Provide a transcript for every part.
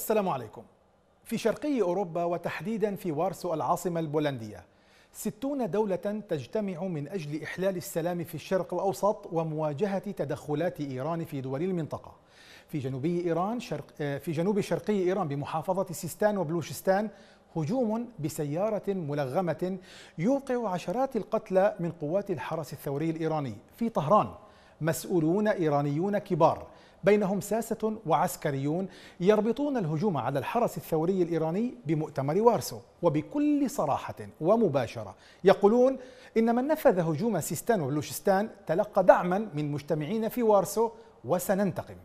السلام عليكم. في شرقي أوروبا وتحديدا في وارسو العاصمة البولندية ستون دولة تجتمع من أجل إحلال السلام في الشرق الأوسط ومواجهة تدخلات إيران في دول المنطقة. في جنوبي إيران شرق في جنوب شرقي إيران بمحافظة سيستان وبلوشستان هجوم بسيارة ملغمة يوقع عشرات القتلى من قوات الحرس الثوري الإيراني. في طهران مسؤولون إيرانيون كبار بينهم ساسة وعسكريون يربطون الهجوم على الحرس الثوري الإيراني بمؤتمر وارسو. وبكل صراحة ومباشرة يقولون إن من نفذ هجوم سيستان وبلوشستان تلقى دعما من مجتمعين في وارسو وسننتقم.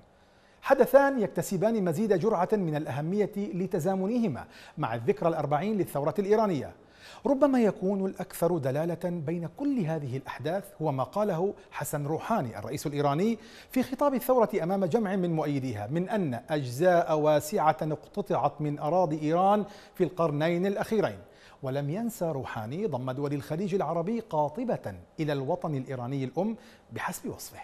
حدثان يكتسبان مزيد جرعة من الأهمية لتزامنهما مع الذكرى الأربعين للثورة الإيرانية. ربما يكون الأكثر دلالة بين كل هذه الأحداث هو ما قاله حسن روحاني الرئيس الإيراني في خطاب الثورة أمام جمع من مؤيديها من أن أجزاء واسعة اقتطعت من أراضي إيران في القرنين الأخيرين. ولم ينسى روحاني ضم دول الخليج العربي قاطبة إلى الوطن الإيراني الأم بحسب وصفه.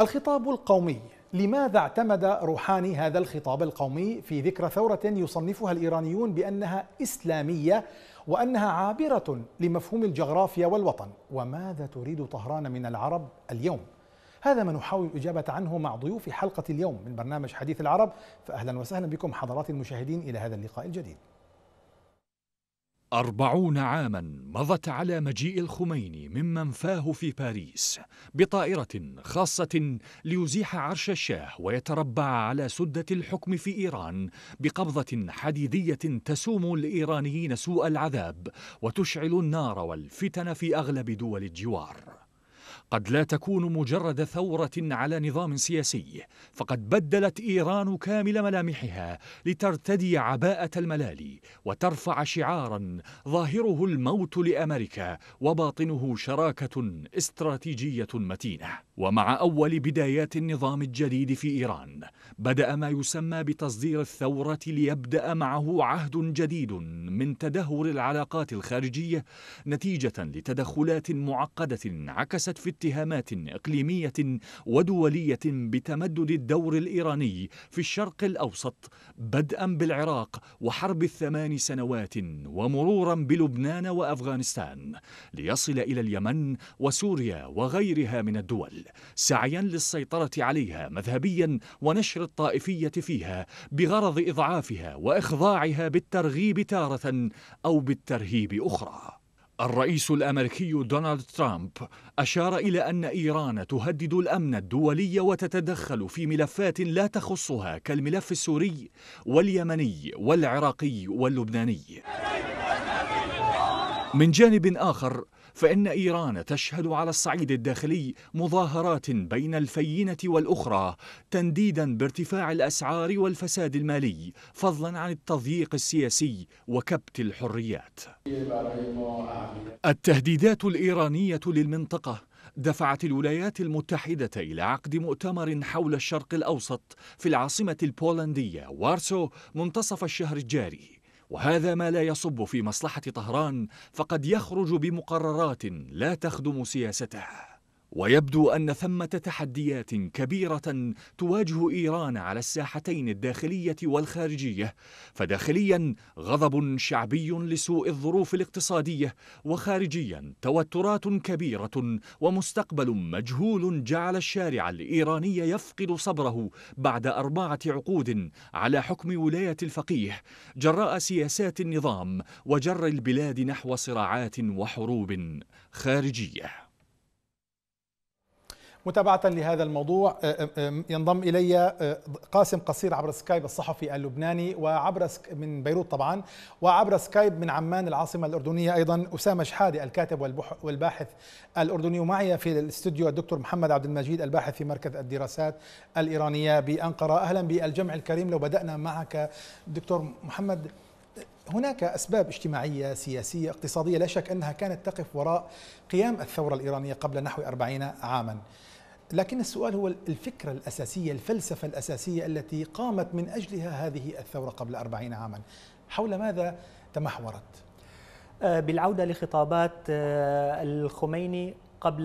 الخطاب القومي لماذا اعتمد روحاني هذا الخطاب القومي في ذكرى ثورة يصنفها الإيرانيون بأنها إسلامية وأنها عابرة لمفهوم الجغرافيا والوطن. وماذا تريد طهران من العرب اليوم؟ هذا ما نحاول الإجابة عنه مع ضيوف حلقة اليوم من برنامج حديث العرب. فأهلا وسهلا بكم حضرات المشاهدين إلى هذا اللقاء الجديد. أربعون عاما مضت على مجيء الخميني من منفاه في باريس بطائرة خاصة ليزيح عرش الشاه ويتربع على سدة الحكم في إيران بقبضة حديدية تسوم الإيرانيين سوء العذاب وتشعل النار والفتن في أغلب دول الجوار. قد لا تكون مجرد ثورة على نظام سياسي فقد بدلت إيران كامل ملامحها لترتدي عباءة الملالي وترفع شعارا ظاهره الموت لأمريكا وباطنه شراكة استراتيجية متينة. ومع أول بدايات النظام الجديد في إيران بدأ ما يسمى بتصدير الثورة ليبدأ معه عهد جديد من تدهور العلاقات الخارجية نتيجة لتدخلات معقدة عكست في اتهامات إقليمية ودولية بتمدد الدور الإيراني في الشرق الأوسط بدءا بالعراق وحرب الثمان سنوات ومرورا بلبنان وأفغانستان ليصل إلى اليمن وسوريا وغيرها من الدول سعيا للسيطرة عليها مذهبيا ونشر الطائفية فيها بغرض إضعافها وإخضاعها بالترغيب تارة أو بالترهيب أخرى. الرئيس الأمريكي دونالد ترامب أشار إلى أن إيران تهدد الأمن الدولي وتتدخل في ملفات لا تخصها كالملف السوري واليمني والعراقي واللبناني. من جانب آخر فإن إيران تشهد على الصعيد الداخلي مظاهرات بين الفينة والأخرى تنديدا بارتفاع الأسعار والفساد المالي فضلا عن التضييق السياسي وكبت الحريات. التهديدات الإيرانية للمنطقة دفعت الولايات المتحدة إلى عقد مؤتمر حول الشرق الأوسط في العاصمة البولندية وارسو منتصف الشهر الجاري. وهذا ما لا يصب في مصلحة طهران فقد يخرج بمقررات لا تخدم سياسته. ويبدو أن ثمة تحديات كبيرة تواجه إيران على الساحتين الداخلية والخارجية فداخليا غضب شعبي لسوء الظروف الاقتصادية وخارجيا توترات كبيرة ومستقبل مجهول جعل الشارع الإيراني يفقد صبره بعد أربعة عقود على حكم ولاية الفقيه جراء سياسات النظام وجر البلاد نحو صراعات وحروب خارجية. متابعة لهذا الموضوع آه، آه، ينضم إلي آه، قاسم قصير عبر سكايب الصحفي اللبناني وعبر من بيروت طبعا وعبر سكايب من عمان العاصمة الأردنية أيضا أسامة شحادي الكاتب والباحث الأردني ومعي في الاستوديو الدكتور محمد عبد المجيد الباحث في مركز الدراسات الإيرانية بأنقرة. أهلا بالجمع الكريم لو بدأنا معك دكتور محمد. هناك أسباب اجتماعية سياسية اقتصادية لا شك أنها كانت تقف وراء قيام الثورة الإيرانية قبل نحو أربعين عاماً. لكن السؤال هو الفكرة الأساسية الفلسفة الأساسية التي قامت من أجلها هذه الثورة قبل أربعين عاما. حول ماذا تمحورت؟ آه، بالعودة لخطابات آه، الخميني قبل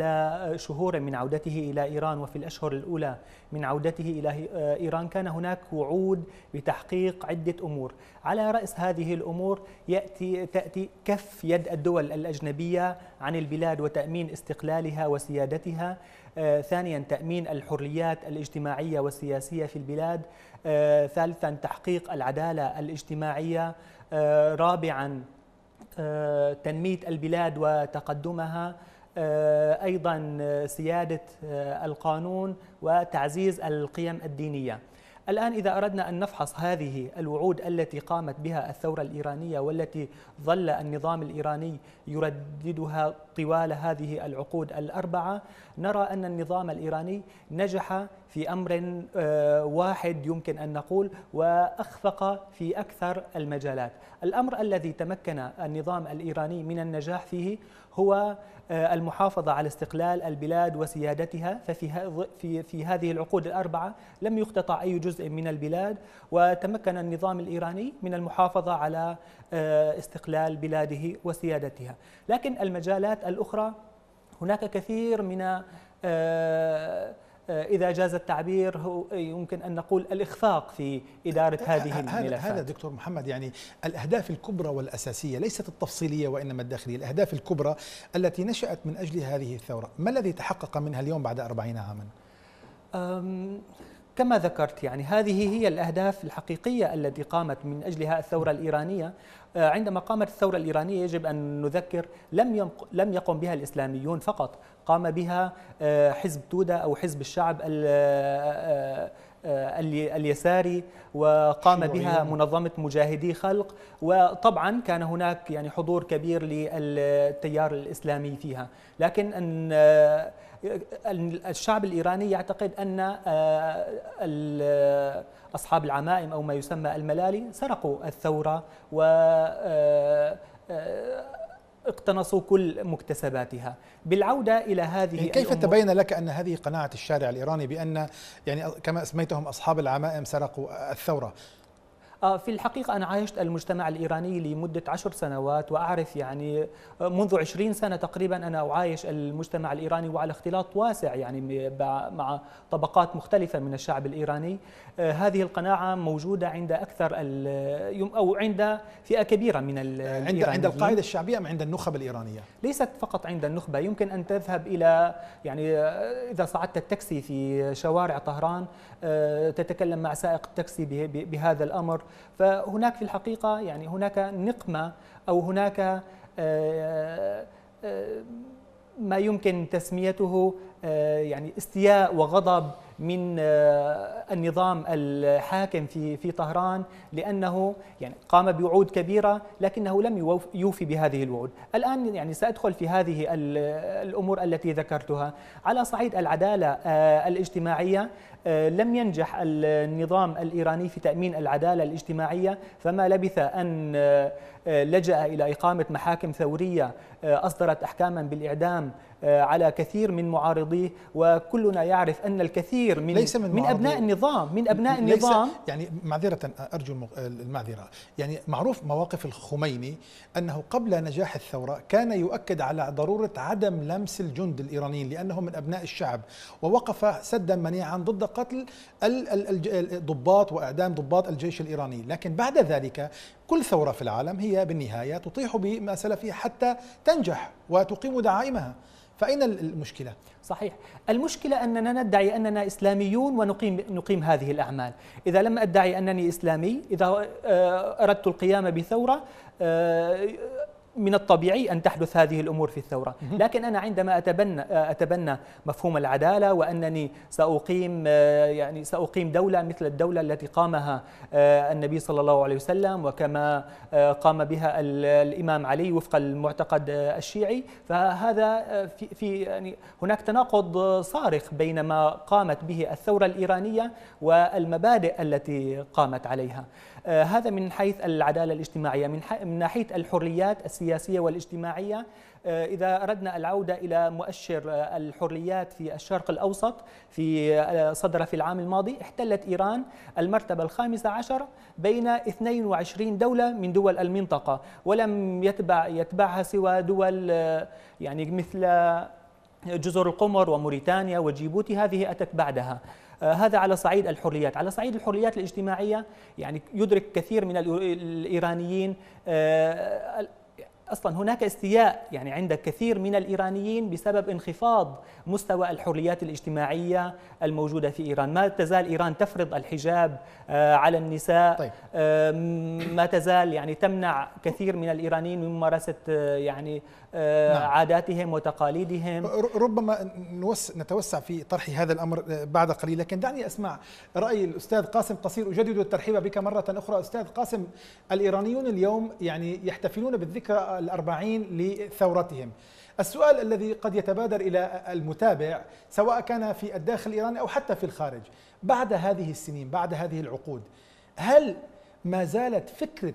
شهور من عودته إلى إيران وفي الأشهر الأولى من عودته إلى إيران كان هناك وعود بتحقيق عدة أمور. على رأس هذه الأمور يأتي تأتي كف يد الدول الأجنبية عن البلاد وتأمين استقلالها وسيادتها. آه ثانيا تأمين الحريات الاجتماعية والسياسية في البلاد. آه ثالثا تحقيق العدالة الاجتماعية. آه رابعا آه، تنمية البلاد وتقدمها. آه، أيضا سيادة آه، القانون وتعزيز القيم الدينية. الآن إذا أردنا أن نفحص هذه الوعود التي قامت بها الثورة الإيرانية والتي ظل النظام الإيراني يرددها طوال هذه العقود الأربعة نرى أن النظام الإيراني نجح في أمر آه، واحد يمكن أن نقول وأخفق في أكثر المجالات. الأمر الذي تمكن النظام الإيراني من النجاح فيه هو آه، المحافظة على استقلال البلاد وسيادتها ففي في هذه العقود الأربعة لم يقتطع أي جزء من البلاد وتمكن النظام الإيراني من المحافظة على استقلال بلاده وسيادتها. لكن المجالات الأخرى هناك كثير من آه، آه، إذا جاز التعبير يمكن أن نقول الإخفاق في إدارة هذه الملفات. هذا دكتور محمد يعني الأهداف الكبرى والأساسية ليست التفصيلية وإنما الداخلية. الأهداف الكبرى التي نشأت من أجل هذه الثورة ما الذي تحقق منها اليوم بعد أربعين عاما؟ كما ذكرت يعني هذه هي الأهداف الحقيقية التي قامت من أجلها الثورة الإيرانية. آه، عندما قامت الثورة الإيرانية يجب أن نذكر لم لم يقم بها الإسلاميون فقط قام بها آه، حزب تودا أو حزب الشعب آه، اليساري وقام بها منظمة مجاهدي خلق. وطبعا كان هناك يعني حضور كبير للتيار الإسلامي فيها. لكن أن الشعب الإيراني يعتقد أن أصحاب العمائم أو ما يسمى الملالي سرقوا الثورة و آه، آه، اقتنصوا كل مكتسباتها. بالعودة إلى هذه يعني كيف تبين لك أن هذه قناعة الشارع الإيراني بأن يعني كما أسميتهم أصحاب العمائم سرقوا الثورة؟ آه، في الحقيقة أنا عايشت المجتمع الإيراني لمدة عشر سنوات وأعرف يعني آه، منذ عشرين سنة تقريبا أنا أعايش المجتمع الإيراني وعلى اختلاط واسع يعني مع طبقات مختلفة من الشعب الإيراني. آه، هذه القناعة موجودة عند أكثر أو عند فئة كبيرة من عند عند القاعدة الشعبية أم عند النخب الإيرانية؟ ليست فقط عند النخبة. يمكن أن تذهب إلى يعني إذا صعدت التاكسي في شوارع طهران تتكلم مع سائق التاكسي بهذا الأمر. فهناك في الحقيقة يعني هناك نقمة أو هناك آه، آه، ما يمكن تسميته آه، يعني استياء وغضب من النظام الحاكم في في طهران لأنه يعني قام بوعود كبيرة لكنه لم يوفي بهذه الوعود، الآن يعني سأدخل في هذه الأمور التي ذكرتها، على صعيد العدالة الاجتماعية آه، لم ينجح النظام الإيراني في تأمين العدالة الاجتماعية فما لبث أن آه، لجأ إلى إقامة محاكم ثورية آه، أصدرت أحكاما بالإعدام على كثير من معارضيه وكلنا يعرف أن الكثير من ليس من, من أبناء النظام من أبناء النظام. يعني معذرة أرجو المعذرة. يعني معروف مواقف الخميني أنه قبل نجاح الثورة كان يؤكد على ضرورة عدم لمس الجند الإيرانيين لأنهم من أبناء الشعب ووقف سدا منيعا ضد قتل الضباط وإعدام ضباط الجيش الإيراني، لكن بعد ذلك كل ثورة في العالم هي بالنهاية تطيح بما سلفها حتى تنجح وتقيم دعائمها. فأين المشكلة؟ صحيح، المشكلة أننا ندعي أننا إسلاميون ونقيم نقيم هذه الأعمال، إذا لم أدعي أنني إسلامي، إذا آه، أردت القيام بثورة آه، من الطبيعي أن تحدث هذه الأمور في الثورة، لكن أنا عندما أتبنى أتبنى مفهوم العدالة وأنني سأقيم يعني سأقيم دولة مثل الدولة التي قامها النبي صلى الله عليه وسلم وكما قام بها الإمام علي وفق المعتقد الشيعي، فهذا في في يعني هناك تناقض صارخ بين ما قامت به الثورة الإيرانية والمبادئ التي قامت عليها. آه، هذا من حيث العدالة الاجتماعية. من, من ناحية الحريات السياسية والاجتماعية. آه، إذا أردنا العودة إلى مؤشر آه، الحريات في الشرق الأوسط في صدر في العام الماضي احتلت إيران المرتبة الخامسة عشر بين 22 دولة من دول المنطقة ولم يتبع يتبعها سوى دول يعني مثل جزر القمر وموريتانيا وجيبوتي. هذه أتت بعدها. هذا على صعيد الحريات. على صعيد الحريات الاجتماعية يعني يدرك كثير من الإيرانيين أصلا هناك استياء يعني عند كثير من الإيرانيين بسبب انخفاض مستوى الحريات الاجتماعية الموجودة في إيران، ما تزال إيران تفرض الحجاب آه، على النساء طيب. ما تزال يعني تمنع كثير من الإيرانيين من ممارسة آه، يعني آه، نعم. عاداتهم وتقاليدهم. ربما نتوسع في طرح هذا الأمر بعد قليل. لكن دعني أسمع رأي الأستاذ قاسم قصير. أجدد الترحيب بك مرة أخرى. أستاذ قاسم الإيرانيون اليوم يعني يحتفلون بالذكرى الأربعين لثورتهم. السؤال الذي قد يتبادر إلى المتابع سواء كان في الداخل الإيراني أو حتى في الخارج بعد هذه السنين بعد هذه العقود هل ما زالت فكرة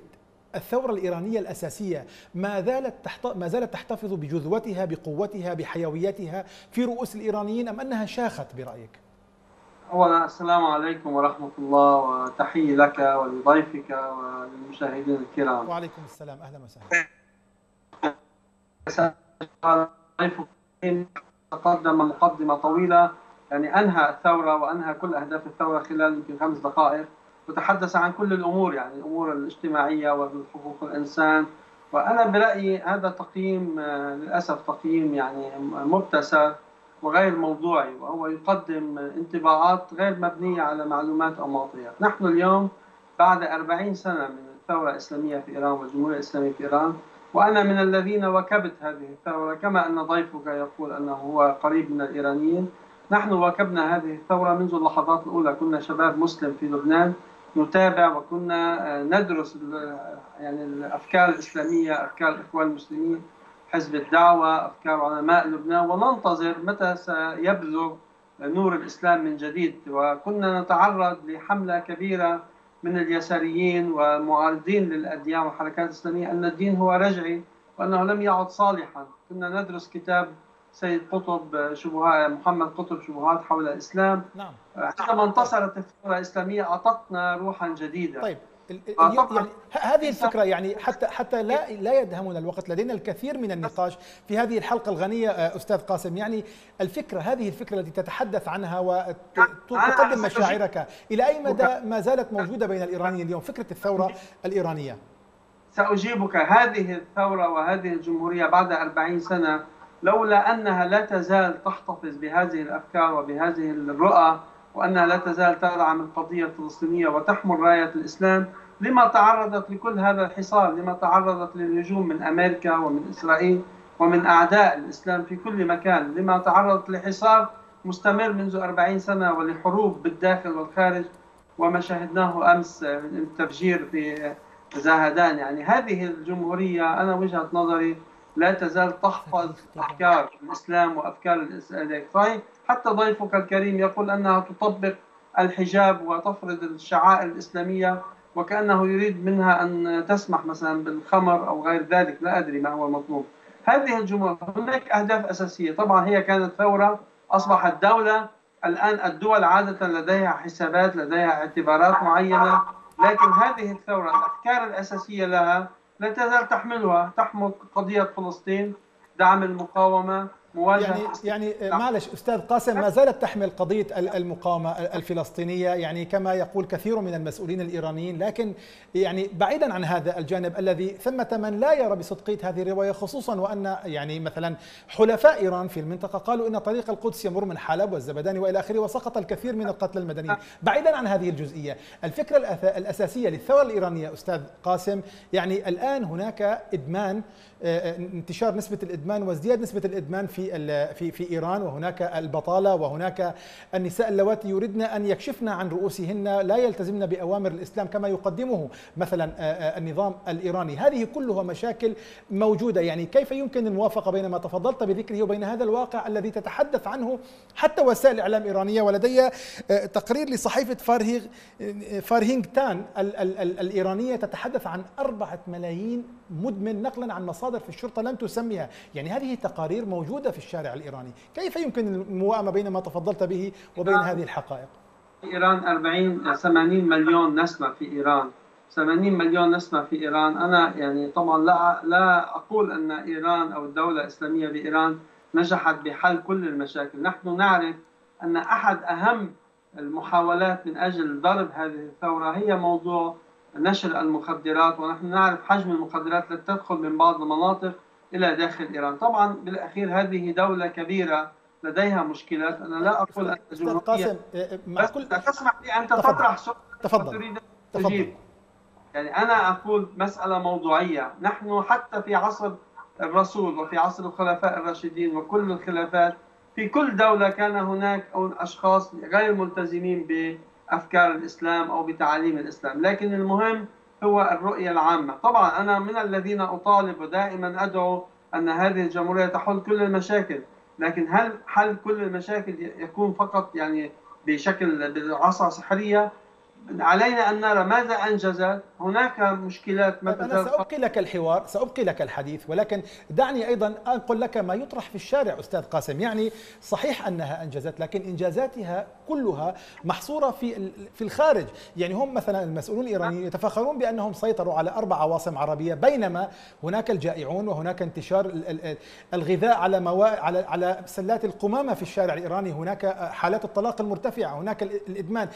الثورة الإيرانية الأساسية ما زالت ما زالت تحتفظ بجذوتها بقوتها بحيويتها في رؤوس الإيرانيين أم أنها شاخت برأيك؟ أولا السلام عليكم ورحمة الله وتحية لك ولضيفك وللمشاهدين الكرام. وعليكم السلام. أهلا وسهلا. تقدم مقدمة طويلة يعني أنهى الثورة وأنهى كل أهداف الثورة خلال يمكن خمس دقائق. وتحدث عن كل الأمور يعني الأمور الاجتماعية وحقوق الإنسان. وأنا برأيي هذا تقييم آه، للأسف تقييم يعني مبتسر وغير موضوعي وهو يقدم انطباعات غير مبنية على معلومات أو معطيات. نحن اليوم بعد 40 سنة من الثورة الإسلامية في إيران والجمهورية الإسلامية في إيران. وأنا من الذين وكبت هذه الثورة كما أن ضيفك يقول أنه هو قريب من الإيرانيين. نحن واكبنا هذه الثورة منذ اللحظات الأولى. كنا شباب مسلم في لبنان. نتابع وكنا آه، ندرس يعني الأفكار الإسلامية أفكار الإخوان المسلمين حزب الدعوة أفكار علماء لبنان وننتظر متى سيبلغ نور الإسلام من جديد. وكنا نتعرض لحملة كبيرة من اليساريين ومعارضين للأديان والحركات الإسلامية أن الدين هو رجعي وأنه لم يعد صالحا. كنا ندرس كتاب سيد قطب شبهات محمد قطب شبهات حول الإسلام. نعم. عندما انتصرت الثورة الإسلامية أعطتنا روحا جديدة. طيب يعني هذه الفكرة يعني حتى حتى لا لا يدهمنا الوقت لدينا الكثير من النقاش في هذه الحلقة الغنية آه، أستاذ قاسم. يعني الفكرة هذه الفكرة التي تتحدث عنها وتقدم مشاعرك إلى أي مدى ما زالت موجودة بين الإيرانيين اليوم؟ فكرة الثورة الإيرانية. سأجيبك. هذه الثورة وهذه الجمهورية بعد 40 سنة لولا أنها لا تزال تحتفظ بهذه الأفكار وبهذه الرؤى وأنها لا تزال تدعم القضية الفلسطينية وتحمل راية الإسلام لما تعرضت لكل هذا الحصار لما تعرضت للهجوم من أمريكا ومن إسرائيل ومن أعداء الإسلام في كل مكان لما تعرضت لحصار مستمر منذ أربعين سنة ولحروب بالداخل والخارج وما شاهدناه أمس من التفجير في زاهدان يعني هذه الجمهورية أنا وجهة نظري لا تزال تحفظ أفكار الإسلام وأفكار الإسلام صحيح حتى ضيفك الكريم يقول أنها تطبق الحجاب وتفرض الشعائر الإسلامية وكأنه يريد منها أن تسمح مثلا بالخمر أو غير ذلك. لا أدري ما هو المطلوب. هذه الجمهورية هناك أهداف أساسية. طبعا هي كانت ثورة أصبحت دولة. الآن الدول عادة لديها حسابات لديها اعتبارات معينة. لكن هذه الثورة الأفكار الأساسية لها لا تزال تحملها. تحمل قضية فلسطين دعم المقاومة. مواجهة. يعني يعني معلش أستاذ قاسم ما زالت تحمل قضية المقاومة الفلسطينية؟ يعني كما يقول كثير من المسؤولين الإيرانيين لكن يعني بعيدا عن هذا الجانب الذي ثمة من لا يرى بصدقيه هذه الرواية خصوصا وأن يعني مثلا حلفاء إيران في المنطقة قالوا إن طريق القدس يمر من حلب والزبداني وإلى آخره وسقط الكثير من القتلى المدنيين. بعيدا عن هذه الجزئية الفكرة الأساسية للثورة الإيرانية أستاذ قاسم يعني الآن هناك إدمان انتشار نسبة الإدمان وازدياد نسبة الإدمان في في في إيران وهناك البطالة وهناك النساء اللواتي يردن أن يكشفن عن رؤوسهن لا يلتزمن بأوامر الإسلام كما يقدمه مثلا آه، النظام الإيراني. هذه كلها مشاكل موجودة. يعني كيف يمكن الموافقة بين ما تفضلت بذكره وبين هذا الواقع الذي تتحدث عنه حتى وسائل الإعلام الإيرانية ولدي تقرير لصحيفة فارهيغ تان الإيرانية تتحدث عن أربعة ملايين مدمن نقلا عن مصادر في الشرطة لم تسميها. يعني هذه تقارير موجودة في الشارع الإيراني. كيف يمكن الموائمة بين ما تفضلت به وبين هذه الحقائق؟ إيران 40 80 مليون نسمة في إيران. 80 مليون نسمة في إيران. أنا يعني طبعا لا لا أقول أن إيران أو الدولة الإسلامية بإيران نجحت بحل كل المشاكل. نحن نعرف أن أحد أهم المحاولات من أجل ضرب هذه الثورة هي موضوع نشر المخدرات ونحن نعرف حجم المخدرات التي تدخل من بعض المناطق إلى داخل إيران. طبعا بالأخير هذه دولة كبيرة لديها مشكلات. أنا لا أقول أن أستاذ قاسم مع كل تسمح لي أنت تطرح سؤال تفضل تريد تفضل. يعني أنا أقول مسألة موضوعية. نحن حتى في عصر الرسول وفي عصر الخلفاء الراشدين وكل الخلافات في كل دولة كان هناك أشخاص غير ملتزمين بأفكار الإسلام أو بتعاليم الإسلام. لكن المهم هو الرؤية العامة. طبعا أنا من الذين أطالب ودائما أدعو أن هذه الجمهورية تحل كل المشاكل. لكن هل حل كل المشاكل يكون فقط يعني بشكل بعصا سحرية؟ علينا أن نرى ماذا أنجزت هناك مشكلات مثلا أنا سأبقي لك الحوار سأبقي لك الحديث ولكن دعني أيضا أنقل لك ما يطرح في الشارع أستاذ قاسم. يعني صحيح أنها أنجزت لكن إنجازاتها كلها محصورة في في الخارج. يعني هم مثلا المسؤولون الإيرانيين يتفاخرون بأنهم سيطروا على أربع عواصم عربية بينما هناك الجائعون وهناك انتشار الغذاء على موا... على على سلات القمامة في الشارع الإيراني. هناك حالات الطلاق المرتفعة هناك الإدمان.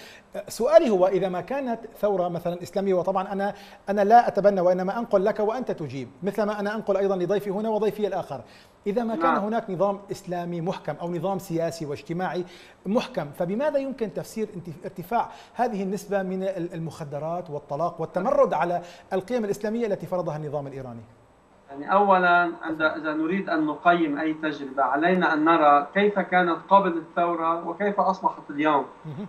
سؤالي هو إذا ما كانت ثورة مثلا إسلامية وطبعا أنا أنا لا أتبنى وإنما أنقل لك وأنت تجيب مثلما أنا أنقل أيضا لضيفي هنا وضيفي الآخر إذا ما كان نعم. هناك نظام إسلامي محكم أو نظام سياسي واجتماعي محكم فبماذا يمكن تفسير ارتفاع هذه النسبة من المخدرات والطلاق والتمرد على القيم الإسلامية التي فرضها النظام الإيراني يعني اولا إذا نريد أن نقيم أي تجربة علينا أن نرى كيف كانت قبل الثورة وكيف أصبحت اليوم.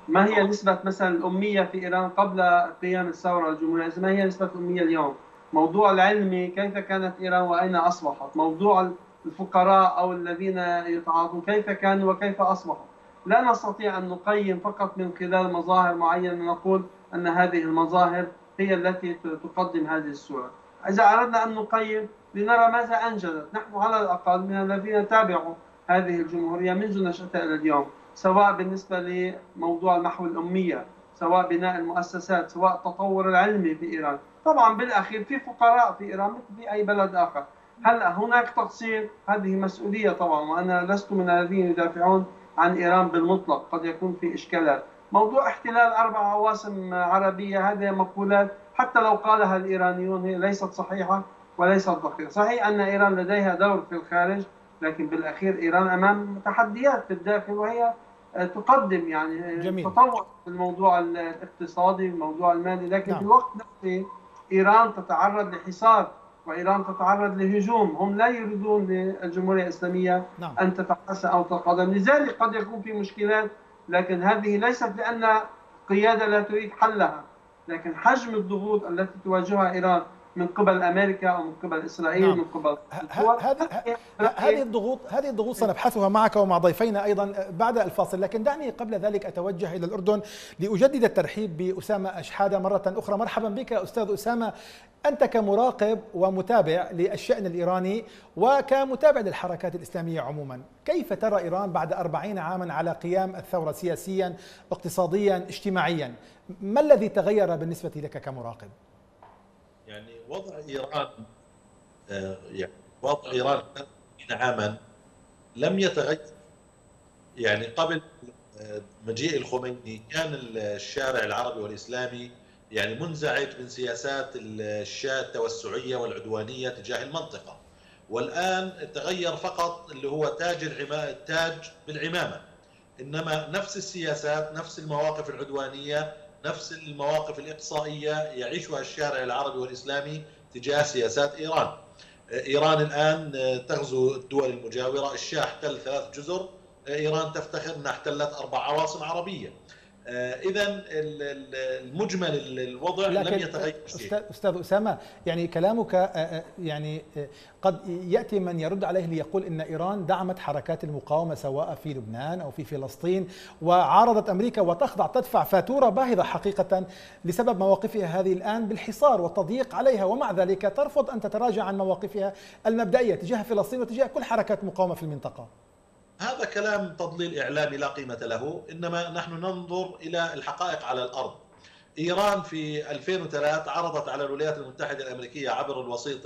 ما هي نسبة مثلا الأمية في إيران قبل قيام الثورة الجمهورية؟ ما هي نسبة الأمية اليوم؟ موضوع العلمي كيف كانت إيران وأين أصبحت؟ موضوع الفقراء أو الذين يتعاطون كيف كانوا وكيف أصبحوا؟ لا نستطيع أن نقيم فقط من خلال مظاهر معينة نقول أن هذه المظاهر هي التي تقدم هذه الصورة. إذا أردنا أن نقيم لنرى ماذا أنجزت. نحن على الأقل من الذين تابعوا هذه الجمهورية منذ نشأتها إلى اليوم سواء بالنسبة لموضوع المحو الأمية سواء بناء المؤسسات سواء التطور العلمي في إيران. طبعا بالأخير في فقراء في إيران مثل في أي بلد آخر. هل هناك تقصير؟ هذه مسؤولية طبعا وأنا لست من الذين يدافعون عن إيران بالمطلق قد يكون في إشكالات. موضوع احتلال أربع عواصم عربية هذه مقولات حتى لو قالها الإيرانيون هي ليست صحيحة. وليست دقيقة صحيح أن إيران لديها دور في الخارج لكن بالأخير إيران أمام تحديات في الداخل وهي تقدم يعني جميل. تطور في الموضوع الاقتصادي الموضوع المالي لكن نعم. في الوقت نفسه إيران تتعرض لحصار وإيران تتعرض لهجوم هم لا يريدون للجمهورية الإسلامية نعم. أن تتحسن أو تتقدم لذلك قد يكون في مشكلات لكن هذه ليست لأن قيادة لا تريد حلها لكن حجم الضغوط التي تواجهها إيران من قبل أمريكا أو من قبل إسرائيل نعم. من قبل هذه هذه الضغوط هذه الضغوط سنبحثها معك ومع ضيفينا أيضا بعد الفاصل لكن دعني قبل ذلك أتوجه إلى الأردن لأجدد الترحيب بأسامة أشحادة مرة أخرى. مرحبا بك أستاذ أسامة. أنت كمراقب ومتابع للشأن الإيراني وكمتابع للحركات الإسلامية عموما كيف ترى إيران بعد أربعين عاما على قيام الثورة سياسيا اقتصاديا اجتماعيا؟ ما الذي تغير بالنسبة لك كمراقب؟ يعني وضع إيران آه، يعني وضع إيران 30 عاما لم يتغير. يعني قبل آه، مجيء الخميني كان الشارع العربي والإسلامي يعني منزعج من سياسات الشاة التوسعية والعدوانية تجاه المنطقة. والآن تغير فقط اللي هو تاج العما التاج بالعمامة. إنما نفس السياسات نفس المواقف العدوانية نفس المواقف الإقصائية يعيشها الشارع العربي والإسلامي تجاه سياسات إيران. إيران الآن تغزو الدول المجاورة. الشاه احتل ثلاث جزر. إيران تفتخر أنها احتلت أربع عواصم عربية. اذا المجمل الوضع لم يتغير شيء. أستاذ أسامة يعني كلامك آه، آه، يعني قد يأتي من يرد عليه ليقول إن إيران دعمت حركات المقاومة سواء في لبنان أو في فلسطين وعارضت أمريكا وتخضع تدفع فاتورة باهظة حقيقة لسبب مواقفها هذه الآن بالحصار والتضييق عليها ومع ذلك ترفض أن تتراجع عن مواقفها المبدئية تجاه فلسطين وتجاه كل حركات مقاومة في المنطقة. هذا كلام تضليل إعلامي لا قيمة له إنما نحن ننظر إلى الحقائق على الأرض. إيران في 2003 عرضت على الولايات المتحدة الأمريكية عبر الوسيط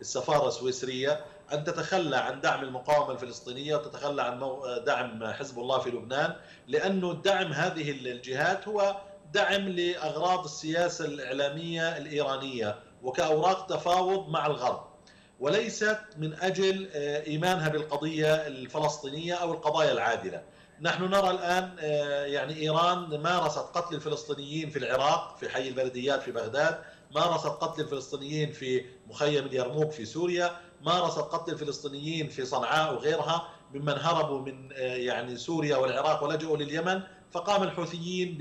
السفارة السويسرية أن تتخلى عن دعم المقاومة الفلسطينية وتتخلى عن دعم حزب الله في لبنان لأنه دعم هذه الجهات هو دعم لأغراض السياسة الإعلامية الإيرانية وكأوراق تفاوض مع الغرب. وليست من أجل آه، إيمانها بالقضية الفلسطينية أو القضايا العادلة. نحن نرى الآن آه، يعني إيران مارست قتل الفلسطينيين في العراق في حي البلديات في بغداد، مارست قتل الفلسطينيين في مخيم اليرموك في سوريا، مارست قتل الفلسطينيين في صنعاء وغيرها ممن هربوا من آه، يعني سوريا والعراق ولجؤوا لليمن، فقام الحوثيين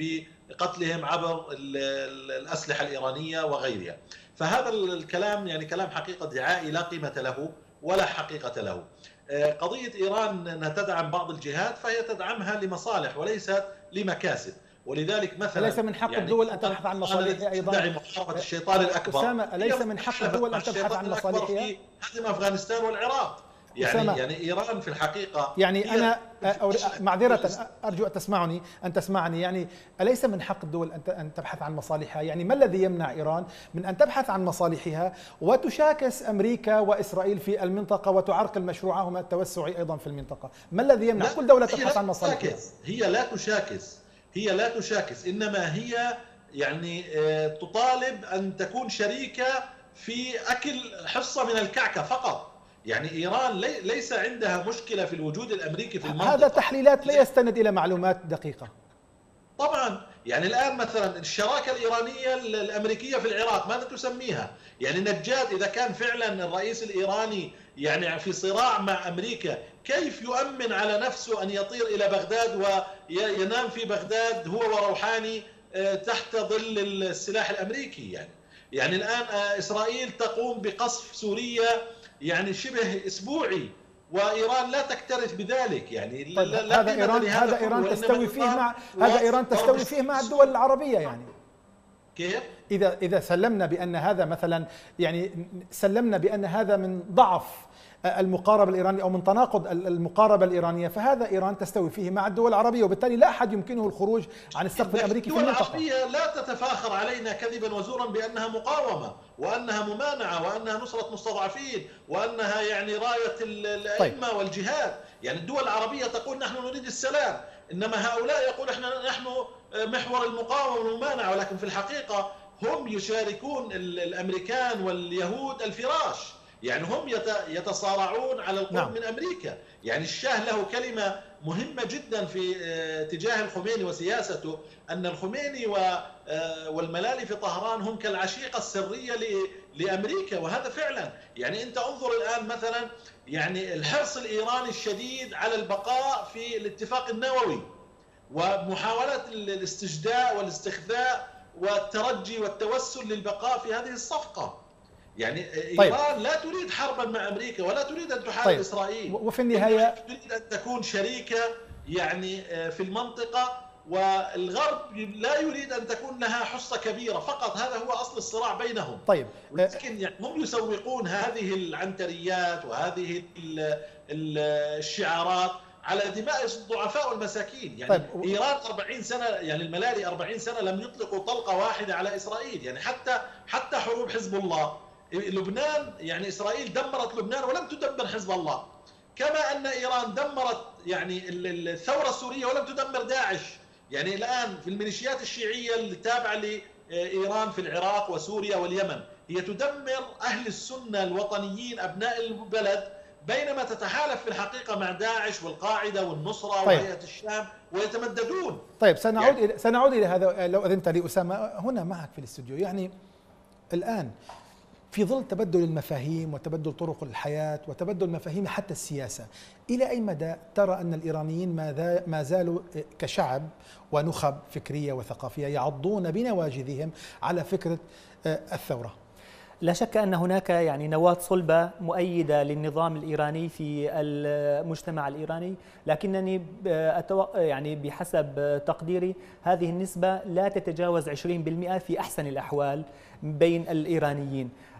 بقتلهم عبر الأسلحة الإيرانية وغيرها. فهذا الكلام يعني كلام حقيقة دعائي لا قيمة له ولا حقيقة له. آه، قضية إيران أنها تدعم بعض الجهات فهي تدعمها لمصالح وليست لمكاسب. ولذلك مثلا أليس من حق يعني الدول أن تبحث عن مصالحها أيضا تدعي محاربة الشيطان الأكبر أسامة أليس من حق الدول أن تبحث عن مصالحها هدم أفغانستان والعراق يعني أسامة. يعني إيران في الحقيقة يعني أنا معذرة أرجو أن تسمعني أن تسمعني. يعني أليس من حق الدول أن تبحث عن مصالحها؟ يعني ما الذي يمنع إيران من أن تبحث عن مصالحها وتشاكس أمريكا وإسرائيل في المنطقة وتعرقل مشروعهما التوسعي أيضا في المنطقة؟ ما الذي يمنع؟ كل دولة تبحث عن مصالحها. هي لا تشاكس. هي لا تشاكس. إنما هي يعني آه، تطالب أن تكون شريكة في أكل حصة من الكعكة فقط. يعني إيران لي ليس عندها مشكلة في الوجود الأمريكي في المنطقة. هذا تحليلات لا يستند إلى معلومات دقيقة. طبعا يعني الآن مثلا الشراكة الإيرانية الأمريكية في العراق ماذا تسميها؟ يعني نجاد إذا كان فعلا الرئيس الإيراني يعني في صراع مع أمريكا كيف يؤمن على نفسه أن يطير إلى بغداد وينام في بغداد هو وروحاني آه، تحت ظل السلاح الأمريكي يعني؟ يعني الآن آه، إسرائيل تقوم بقصف سوريا يعني شبه اسبوعي وإيران لا تكترث بذلك يعني طيب لا هذا ايران هذا إيران تستوي فيه مع هذا إيران تستوي فيه مع الدول العربية يعني. كيف؟ إذا إذا سلمنا بأن هذا مثلا يعني سلمنا بأن هذا من ضعف المقاربة الإيرانية أو من تناقض المقاربة الإيرانية فهذا إيران تستوي فيه مع الدول العربية وبالتالي لا أحد يمكنه الخروج عن السقف الأمريكي في المنطقة الدول العربية لا تتفاخر علينا كذبا وزورا بأنها مقاومة وأنها ممانعة وأنها نصرة مستضعفين وأنها يعني راية الأئمة طيب. والجهاد يعني الدول العربية تقول نحن نريد السلام إنما هؤلاء يقول إحنا نحن محور المقاومة والممانعة ولكن في الحقيقة هم يشاركون الأمريكان واليهود الفراش. يعني هم يتصارعون على القرب نعم. من أمريكا. يعني الشاه له كلمة مهمة جدا في آه، تجاه الخميني وسياسته أن الخميني آه، والملالي في طهران هم كالعشيقة السرية لأمريكا وهذا فعلا. يعني أنت انظر الآن مثلا يعني الحرص الإيراني الشديد على البقاء في الاتفاق النووي. ومحاوله الاستجداء والاستخفاء والترجي والتوسل للبقاء في هذه الصفقة يعني طيب. ايران لا تريد حربا مع أمريكا ولا تريد أن تحارب طيب. إسرائيل وفي النهاية تريد أن تكون شريكة يعني آه، في المنطقة والغرب لا يريد أن تكون لها حصة كبيرة فقط هذا هو أصل الصراع بينهم طيب لكن يعني هم يسوقون هذه العنتريات وهذه الشعارات على دماء الضعفاء والمساكين. يعني طيب. إيران 40 سنة يعني الملالي 40 سنة لم يطلقوا طلقة واحدة على إسرائيل. يعني حتى حتى حروب حزب الله. لبنان يعني إسرائيل دمرت لبنان ولم تدمر حزب الله. كما أن إيران دمرت يعني الثورة السورية ولم تدمر داعش. يعني الآن في الميليشيات الشيعية اللي تابعه لإيران في العراق وسوريا واليمن هي تدمر أهل السنة الوطنيين أبناء البلد بينما تتحالف في الحقيقة مع داعش والقاعدة والنصرة طيب. وهيئة الشام ويتمددون. طيب سنعود يعني إلى سنعود إلى هذا لو أذنت لي أسامة هنا معك في الاستوديو. يعني الآن في ظل تبدل المفاهيم وتبدل طرق الحياة وتبدل مفاهيم حتى السياسة إلى أي مدى ترى أن الإيرانيين ما زالوا كشعب ونخب فكرية وثقافية يعضون بنواجذهم على فكرة آه، الثورة؟ لا شك أن هناك يعني نواة صلبة مؤيدة للنظام الإيراني في المجتمع الإيراني لكنني يعني بحسب تقديري هذه النسبة لا تتجاوز 20% في أحسن الأحوال بين الإيرانيين. آه،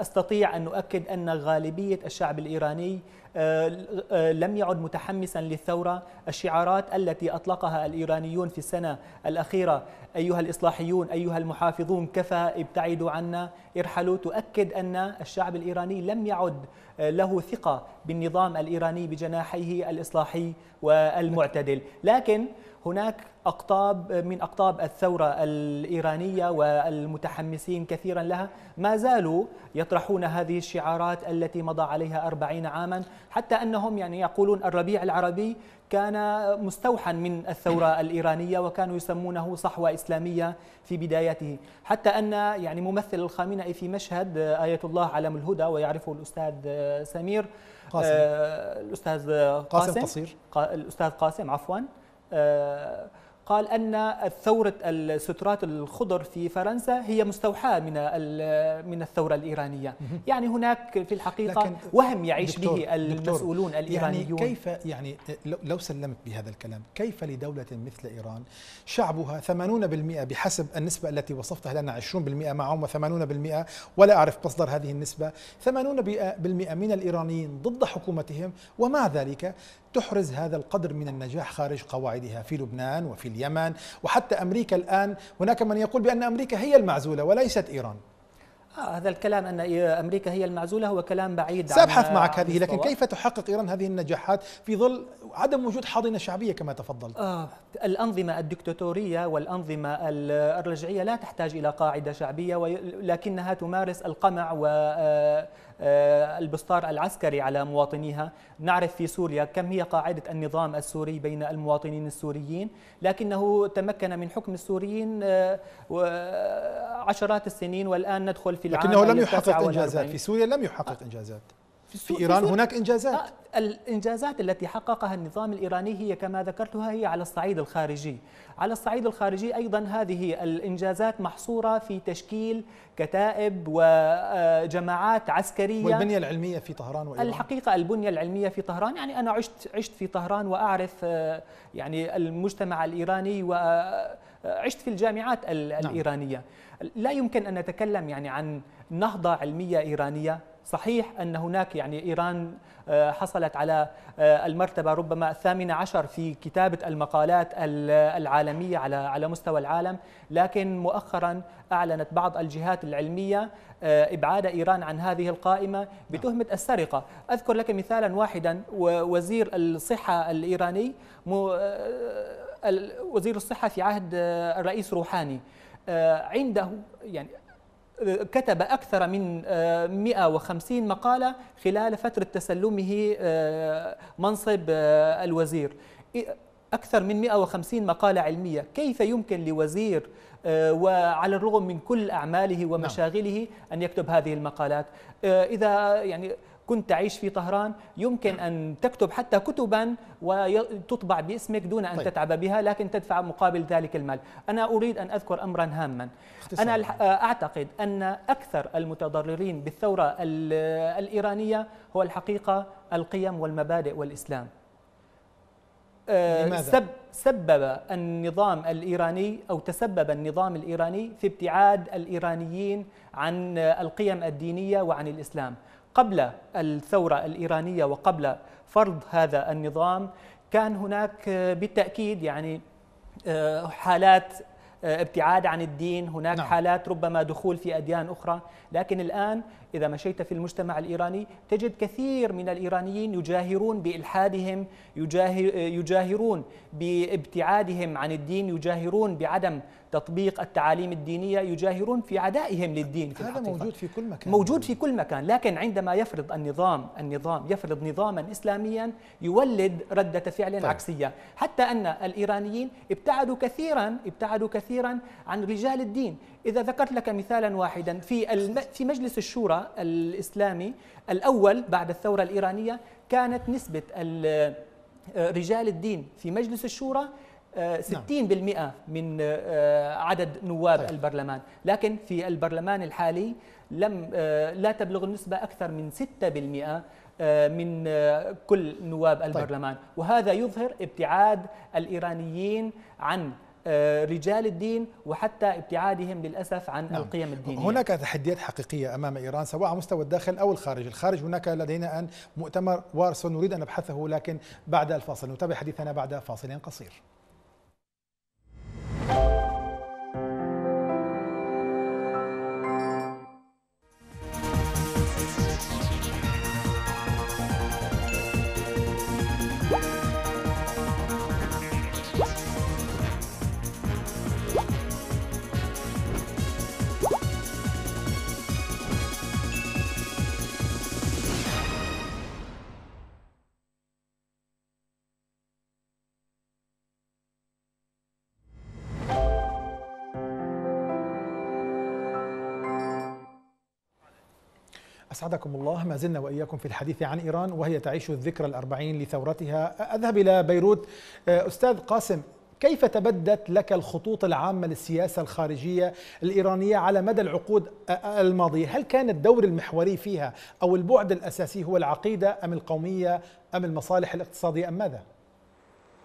أستطيع أن أؤكد أن غالبية الشعب الإيراني لم يعد متحمسا للثورة. الشعارات التي أطلقها الإيرانيون في السنة الأخيرة أيها الإصلاحيون أيها المحافظون كفى ابتعدوا عنا. ارحلوا. تؤكد أن الشعب الإيراني لم يعد له ثقة بالنظام الإيراني بجناحيه الإصلاحي والمعتدل. لكن هناك أقطاب من أقطاب الثورة الإيرانية والمتحمسين كثيرا لها ما زالوا يطرحون هذه الشعارات التي مضى عليها أربعين عاما حتى أنهم يعني يقولون الربيع العربي كان مستوحى من الثورة الإيرانية وكانوا يسمونه صحوة إسلامية في بدايته. حتى أن يعني ممثل الخامنئي في مشهد آية الله علم الهدى ويعرفه الأستاذ سمير قاسم. آه الأستاذ قاسم, قاسم قصير. الأستاذ قاسم عفوا آه قال أن ثوره السترات الخضر في فرنسا هي مستوحاة من من الثورة الإيرانية، يعني هناك في الحقيقة وهم يعيش دكتور به المسؤولون يعني الإيرانيون. يعني كيف يعني لو سلمت بهذا الكلام، كيف لدولة مثل إيران شعبها 80% بحسب النسبة التي وصفتها لنا 20% معهم و80% ولا أعرف مصدر هذه النسبة، 80% من الإيرانيين ضد حكومتهم ومع ذلك تحرز هذا القدر من النجاح خارج قواعدها في لبنان وفي اليمن وحتى أمريكا الآن. هناك من يقول بأن أمريكا هي المعزولة وليست إيران. آه هذا الكلام أن أمريكا هي المعزولة هو كلام بعيد سأبحث عن معك هذه لكن كيف تحقق إيران هذه النجاحات في ظل عدم وجود حاضنة شعبية كما تفضلت؟ آه الأنظمة الدكتاتورية والأنظمة الرجعية لا تحتاج إلى قاعدة شعبية ولكنها تمارس القمع و البسطار العسكري على مواطنيها. نعرف في سوريا كم هي قاعدة النظام السوري بين المواطنين السوريين لكنه تمكن من حكم السوريين عشرات السنين والآن ندخل في العام لكنه لم يحقق إنجازات. في سوريا لم يحقق إنجازات. في, في إيران في هناك إنجازات. الإنجازات التي حققها النظام الإيراني هي كما ذكرتها هي على الصعيد الخارجي. على الصعيد الخارجي أيضا هذه الإنجازات محصورة في تشكيل كتائب وجماعات عسكرية. والبنية العلمية في طهران وإيران. الحقيقة البنية العلمية في طهران يعني أنا عشت عشت في طهران وأعرف يعني المجتمع الإيراني وعشت في الجامعات نعم. الإيرانية. لا يمكن أن نتكلم يعني عن نهضة علمية إيرانية. صحيح أن هناك يعني إيران حصلت على المرتبة ربما الثامنة عشر في كتابة المقالات العالمية على على مستوى العالم لكن مؤخرا أعلنت بعض الجهات العلمية إبعاد إيران عن هذه القائمة بتهمة السرقة. أذكر لك مثالا واحدا وزير الصحة الإيراني وزير الصحة في عهد الرئيس روحاني عنده يعني كتب أكثر من 150 مقالة خلال فترة تسلمه منصب الوزير. أكثر من 150 مقالة علمية. كيف يمكن لوزير وعلى الرغم من كل أعماله ومشاغله أن يكتب هذه المقالات؟ إذا يعني كنت تعيش في طهران يمكن أن تكتب حتى كتبا وتطبع باسمك دون أن طيب. تتعب بها لكن تدفع مقابل ذلك المال أنا أريد أن أذكر أمرا هاما أنا أعتقد أن أكثر المتضررين بالثورة الإيرانية هو الحقيقة القيم والمبادئ والإسلام لماذا؟ سب سبب النظام الإيراني أو تسبب النظام الإيراني في ابتعاد الإيرانيين عن القيم الدينية وعن الإسلام. قبل الثورة الإيرانية وقبل فرض هذا النظام كان هناك بالتأكيد يعني حالات ابتعاد عن الدين هناك نعم. حالات ربما دخول في أديان أخرى لكن الآن إذا مشيت في المجتمع الإيراني تجد كثير من الإيرانيين يجاهرون بإلحادهم يجاهر يجاهرون بابتعادهم عن الدين يجاهرون بعدم تطبيق التعاليم الدينية يجاهرون في عدائهم للدين في هذا الحقيقة. موجود في كل مكان موجود في كل مكان لكن عندما يفرض النظام النظام يفرض نظاما إسلاميا يولد ردة فعل طيب. عكسية حتى أن الإيرانيين ابتعدوا كثيرا ابتعدوا كثيرا عن رجال الدين إذا ذكرت لك مثالا واحدا في في مجلس الشورى الإسلامي الأول بعد الثورة الإيرانية كانت نسبة رجال الدين في مجلس الشورى 60% نعم. من آه، عدد نواب طيب. البرلمان لكن في البرلمان الحالي لم آه، لا تبلغ النسبة أكثر من 6% آه، من كل نواب طيب. البرلمان طيب. وهذا يظهر ابتعاد الإيرانيين عن آه، رجال الدين وحتى ابتعادهم للأسف عن نعم. القيم الدينية. هناك تحديات حقيقية أمام إيران سواء على مستوى الداخل أو الخارج، الخارج هناك لدينا أن مؤتمر وارسو نريد أن نبحثه لكن بعد الفاصل، نتابع حديثنا بعد فاصل قصير. you أسعدكم الله. ما زلنا وإياكم في الحديث عن إيران وهي تعيش الذكرى الأربعين لثورتها. أذهب إلى بيروت. أستاذ قاسم كيف تبدت لك الخطوط العامة للسياسة الخارجية الإيرانية على مدى العقود الماضية؟ هل كان الدور المحوري فيها أو البعد الأساسي هو العقيدة أم القومية أم المصالح الاقتصادية أم ماذا؟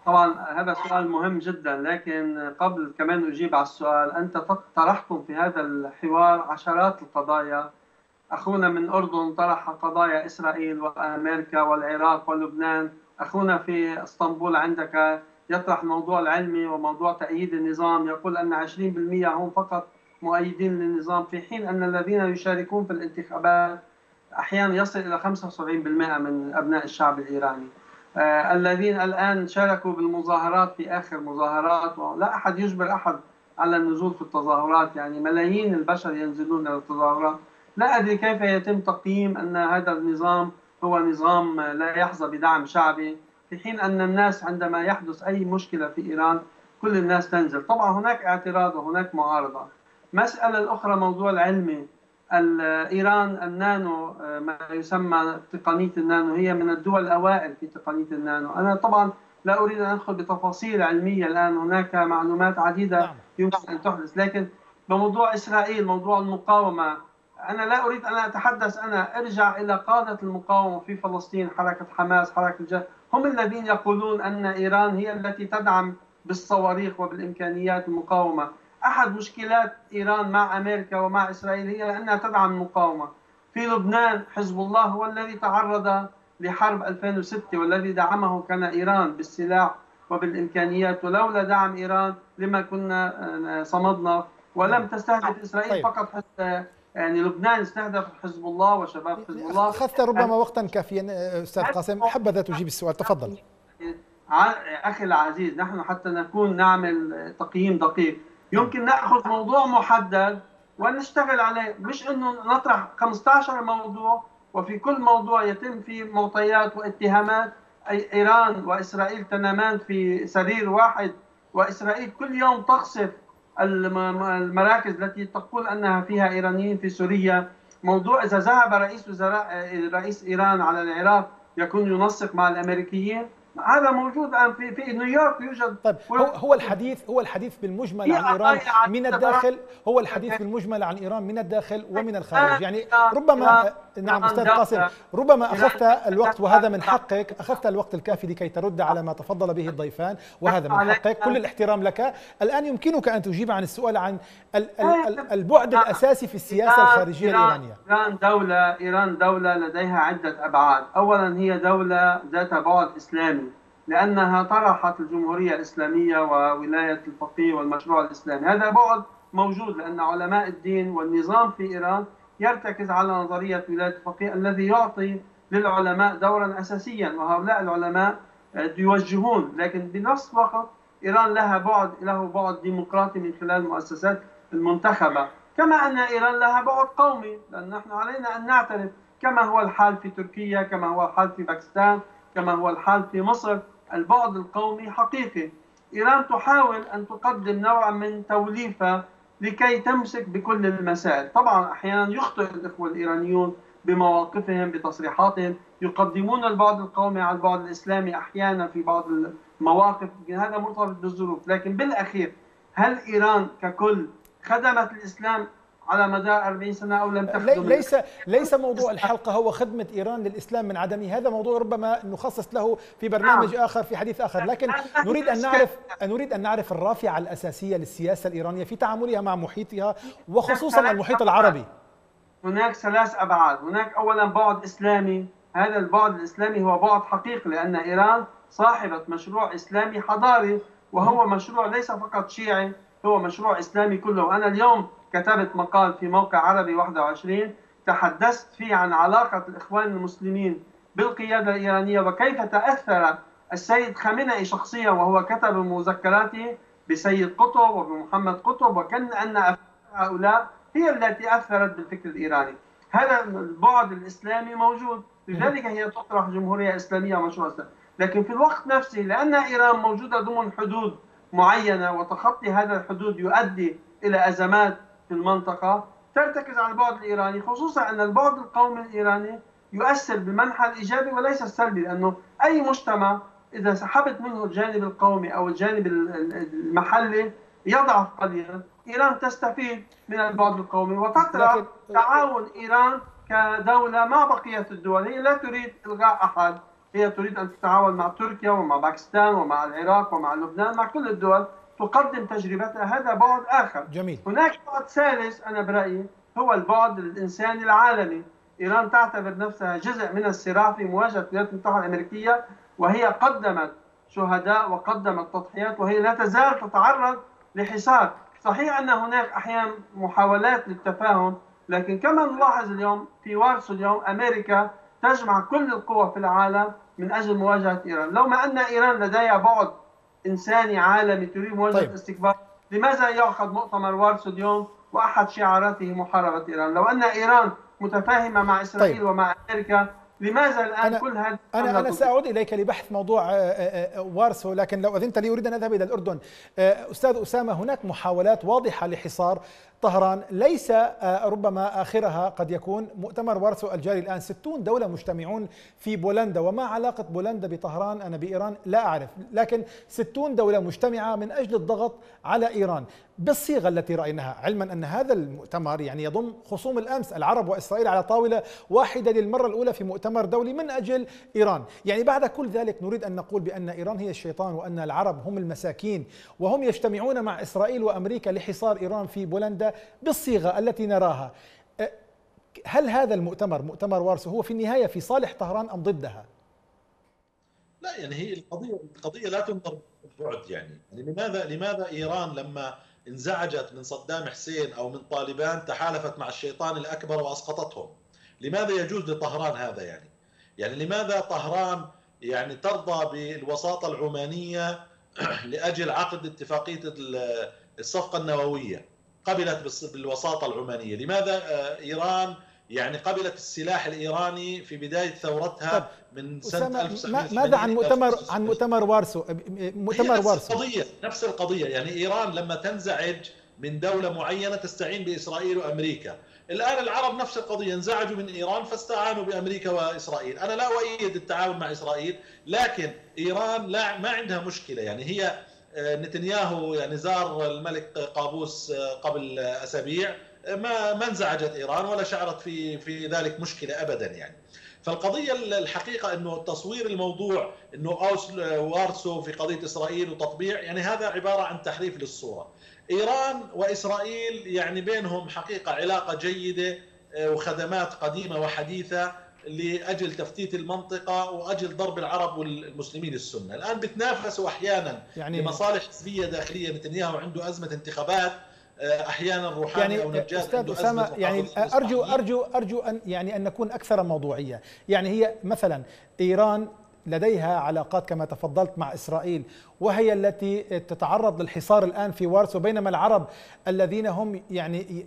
طبعا هذا سؤال مهم جدا لكن قبل كمان أجيب على السؤال أنت طرحتم في هذا الحوار عشرات القضايا أخونا من أردن طرح قضايا إسرائيل وأمريكا والعراق ولبنان. أخونا في إسطنبول عندك يطرح الموضوع العلمي وموضوع تأييد النظام. يقول أن 20% هم فقط مؤيدين للنظام في حين أن الذين يشاركون في الانتخابات أحيانا يصل إلى 75% من أبناء الشعب الإيراني. آه الذين الآن شاركوا بالمظاهرات في آخر مظاهرات لا أحد يجبر أحد على النزول في التظاهرات. يعني ملايين البشر ينزلون إلى التظاهرات. لا أدري كيف يتم تقييم أن هذا النظام هو نظام لا يحظى بدعم شعبي في حين أن الناس عندما يحدث أي مشكلة في إيران كل الناس تنزل. طبعا هناك اعتراض وهناك معارضة. مسألة الأخرى موضوع العلمي إيران النانو ما يسمى تقنية النانو هي من الدول الأوائل في تقنية النانو. أنا طبعا لا أريد أن أدخل بتفاصيل علمية الآن. هناك معلومات عديدة نعم. يمكن أن تحدث. لكن بموضوع إسرائيل موضوع المقاومة أنا لا أريد أن أتحدث أنا أرجع إلى قادة المقاومة في فلسطين حركة حماس حركة الجهاد. هم الذين يقولون أن إيران هي التي تدعم بالصواريخ وبالإمكانيات المقاومة. أحد مشكلات إيران مع أمريكا ومع إسرائيل هي أنها تدعم المقاومة. في لبنان حزب الله هو الذي تعرض لحرب 2006 والذي دعمه كان إيران بالسلاح وبالإمكانيات ولولا دعم إيران لما كنا صمدنا. ولم تستهدف إسرائيل طيب. فقط حتى يعني لبنان استهدف حزب الله وشباب حزب الله. أخذت ربما وقتا كافيا أستاذ قاسم. حبذا تجيب السؤال. تفضل. أخي العزيز نحن حتى نكون نعمل تقييم دقيق. يمكن نأخذ موضوع محدد ونشتغل عليه. مش إنه نطرح 15 موضوع وفي كل موضوع يتم فيه معطيات واتهامات. إيران وإسرائيل تنامان في سرير واحد. وإسرائيل كل يوم تقصف المراكز التي تقول أنها فيها إيرانيين في سوريا. موضوع إذا ذهب رئيس وزراء رئيس إيران على العراق يكون ينسق مع الأمريكيين هذا موجود الآن في في نيويورك يوجد طيب هو هو الحديث هو الحديث بالمجمل عن إيران من الداخل هو الحديث بالمجمل عن إيران من الداخل ومن الخارج. يعني ربما نعم أستاذ قاسم. ربما أخذت الوقت وهذا من حقك. أخذت الوقت الكافي لكي ترد على ما تفضل به الضيفان وهذا من حقك. كل الاحترام لك. الآن يمكنك أن تجيب عن السؤال عن البعد الأساسي في السياسة الخارجية الإيرانية. إيران دوله إيران دولة لديها عدة أبعاد. اولا هي دولة ذات بعد إسلامي. لأنها طرحت الجمهورية الإسلامية وولاية الفقيه والمشروع الإسلامي. هذا بعد موجود لأن علماء الدين والنظام في إيران يرتكز على نظرية ولاية الفقيه الذي يعطي للعلماء دورا أساسيا وهؤلاء العلماء يوجهون. لكن بنفس الوقت إيران لها بعد له بعد ديمقراطي من خلال المؤسسات المنتخبة. كما أن إيران لها بعد قومي لأن نحن علينا أن نعترف كما هو الحال في تركيا كما هو الحال في باكستان كما هو الحال في مصر. البعد القومي حقيقي. إيران تحاول أن تقدم نوع من توليفة لكي تمسك بكل المسائل. طبعا أحيانا يخطئ الإخوة الإيرانيون بمواقفهم بتصريحاتهم. يقدمون البعد القومي على البعد الإسلامي أحيانا في بعض المواقف. هذا مرتبط بالظروف. لكن بالأخير هل إيران ككل خدمت الإسلام على مدار 40 سنة أو لم تخدم ليس ليس موضوع الحلقة هو خدمة إيران للإسلام من عدمه. هذا موضوع ربما نخصص له في برنامج نعم. آخر في حديث آخر. لكن نريد أن نعرف نريد أن نعرف الرافعة الأساسية للسياسة الإيرانية في تعاملها مع محيطها وخصوصا المحيط العربي. هناك ثلاث أبعاد. هناك اولا بعد إسلامي. هذا البعد الإسلامي هو بعد حقيقي لأن إيران صاحبة مشروع إسلامي حضاري وهو مشروع ليس فقط شيعي هو مشروع إسلامي كله. أنا اليوم كتبت مقال في موقع عربي 21 تحدثت فيه عن علاقة الإخوان المسلمين بالقيادة الإيرانية وكيف تأثر السيد خامنئي شخصيا وهو كتب مذكراته بسيد قطب وبمحمد قطب وكان أن هؤلاء هي التي أثرت بالفكر الإيراني. هذا البعد الإسلامي موجود. لذلك هي تطرح جمهورية إسلامية ومشروع إسلامي لكن في الوقت نفسه لأن إيران موجودة ضمن حدود معينة وتخطي هذا الحدود يؤدي إلى أزمات في المنطقة ترتكز على البعد الإيراني خصوصا أن البعد القومي الإيراني يؤثر بالمنحى الإيجابي وليس السلبي لأنه أي مجتمع إذا سحبت منه الجانب القومي أو الجانب المحلي يضعف قليلا إيران تستفيد من البعد القومي. وتطرح تعاون إيران كدولة مع بقية الدول هي لا تريد إلغاء أحد هي تريد أن تتعاون مع تركيا ومع باكستان ومع العراق ومع لبنان مع كل الدول تقدم تجربتها هذا بعد آخر. جميل. هناك بعد ثالث أنا برأيي هو البعد الإنساني العالمي. إيران تعتبر نفسها جزء من الصراع في مواجهة الولايات المتحدة الأمريكية وهي قدمت شهداء وقدمت تضحيات وهي لا تزال تتعرض لحصار. صحيح أن هناك أحيانا محاولات للتفاهم لكن كما نلاحظ اليوم في وارسو اليوم أمريكا تجمع كل القوى في العالم من أجل مواجهة إيران. لو ما أن إيران لديها بعد انساني عالمي تريد مواجهه طيب. استكبار لماذا يعقد مؤتمر وارسو اليوم وأحد شعاراته محاربة إيران لو أن إيران متفاهمة مع إسرائيل طيب. ومع أمريكا لماذا الآن أنا كل هذه أنا أنا سأعود إليك لبحث موضوع آه، آه، آه، وارسو لكن لو أذنت لي أريد أن أذهب إلى الأردن أستاذ أسامة هناك محاولات واضحة لحصار طهران ليس آه، ربما آخرها قد يكون مؤتمر وارسو الجاري الآن. 60 دولة مجتمعون في بولندا. وما علاقة بولندا بطهران؟ أنا بإيران لا أعرف. لكن 60 دولة مجتمعة من أجل الضغط على إيران. بالصيغة التي رأيناها علما أن هذا المؤتمر يعني يضم خصوم الأمس. العرب وإسرائيل على طاولة واحدة للمرة الأولى في مؤتمر دولي من أجل إيران. يعني بعد كل ذلك نريد أن نقول بأن إيران هي الشيطان وأن العرب هم المساكين. وهم يجتمعون مع إسرائيل وأمريكا لحصار إيران في بولندا. بالصيغة التي نراها هل هذا المؤتمر مؤتمر وارسو هو في النهاية في صالح طهران أم ضدها؟ لا يعني هي القضية القضية لا تنظر بعد يعني. يعني لماذا لماذا إيران لما انزعجت من صدام حسين أو من طالبان تحالفت مع الشيطان الأكبر وأسقطتهم؟ لماذا يجوز لطهران هذا يعني؟ يعني لماذا طهران يعني ترضى بالوساطة العمانية لأجل عقد اتفاقية الصفقة النووية؟ قبلت بالوساطة العمانية. لماذا؟ آه، إيران يعني قبلت السلاح الإيراني في بداية ثورتها طيب من سنة 1980 ماذا عن مؤتمر عن مؤتمر وارسو؟ مؤتمر نفس وارسو. القضية نفس القضية. يعني إيران لما تنزعج من دولة معينة تستعين بإسرائيل وأمريكا. الآن العرب نفس القضية انزعجوا من إيران فاستعانوا بأمريكا وإسرائيل. أنا لا أؤيد التعاون مع إسرائيل لكن إيران لا ما عندها مشكلة. يعني هي نتنياهو يعني زار الملك قابوس قبل أسابيع ما ما انزعجت إيران ولا شعرت في في ذلك مشكلة ابدا يعني. فالقضية الحقيقة إنه تصوير الموضوع إنه اوس وارسو في قضية إسرائيل وتطبيع يعني هذا عبارة عن تحريف للصورة. إيران وإسرائيل يعني بينهم حقيقة علاقة جيدة وخدمات قديمة وحديثة لأجل تفتيت المنطقة وأجل ضرب العرب والمسلمين السنة، الآن بتنافسوا أحيانا يعني لمصالح حزبية داخلية نتنياهو عنده أزمة انتخابات آه، أحيانا روحاني يعني أو نجاد أستاذ أسامة يعني أرجو أرجو أرجو أن يعني أن نكون أكثر موضوعية، يعني هي مثلا إيران لديها علاقات كما تفضلت مع إسرائيل وهي التي تتعرض للحصار الآن في وارسو بينما العرب الذين هم يعني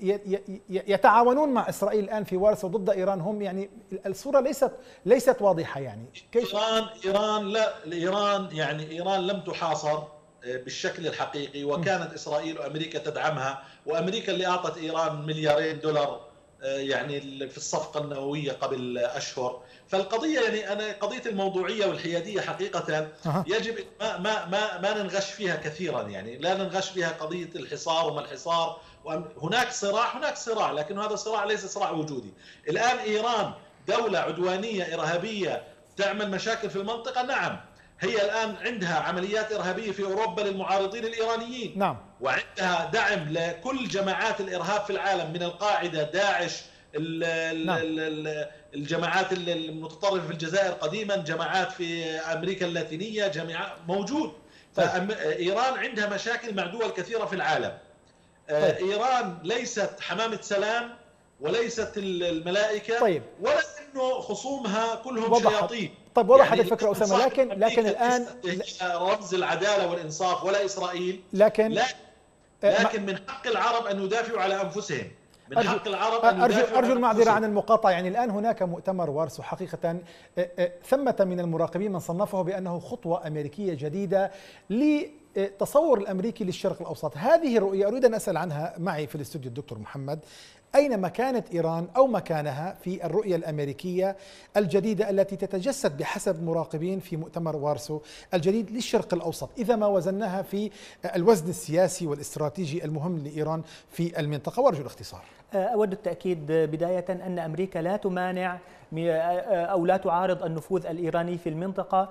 يتعاونون مع إسرائيل الآن في وارسو ضد إيران هم يعني الصورة ليست ليست واضحة يعني. كيف؟ إيران إيران لا إيران يعني إيران لم تحاصر آه، بالشكل الحقيقي وكانت إسرائيل وأمريكا تدعمها وأمريكا اللي أعطت إيران مليارين دولار يعني في الصفقة النووية قبل أشهر. فالقضية يعني أنا قضية الموضوعية والحيادية حقيقة يجب ما ما ما ما ننغش فيها كثيرا يعني. لا ننغش فيها قضية الحصار وما الحصار هناك صراع هناك صراع لكن هذا الصراع ليس صراع وجودي. الآن إيران دولة عدوانية إرهابية تعمل مشاكل في المنطقة؟ نعم. هي الآن عندها عمليات إرهابية في أوروبا للمعارضين الإيرانيين نعم وعندها دعم لكل جماعات الإرهاب في العالم من القاعدة داعش نعم. الجماعات المتطرفة في الجزائر قديما جماعات في أمريكا اللاتينية جماعات موجود طيب. فإيران عندها مشاكل مع دول كثيرة في العالم طيب. إيران ليست حمامة سلام وليست الملائكة طيب. ولا أنه خصومها كلهم شياطين طيب وضحت يعني الفكرة أسامة لكن لكن الآن رمز العدالة والإنصاف ولا إسرائيل لكن لكن, أه، لكن من حق العرب أن يدافعوا على أنفسهم. من أرجو حق العرب أن أرجو, أرجو المعذرة عن المقاطعة. يعني الآن هناك مؤتمر وارسو حقيقة أه، أه، ثمة من المراقبين من صنفه بأنه خطوة أمريكية جديدة لتصور الأمريكي للشرق الأوسط. هذه الرؤية أريد أن أسأل عنها معي في الاستوديو الدكتور محمد. أين مكانة إيران أو مكانها في الرؤية الأمريكية الجديدة التي تتجسد بحسب مراقبين في مؤتمر وارسو الجديد للشرق الأوسط؟ إذا ما وزناها في الوزن السياسي والاستراتيجي المهم لإيران في المنطقة. وأرجو الاختصار. أود التأكيد بداية أن أمريكا لا تمانع أو لا تعارض النفوذ الإيراني في المنطقة.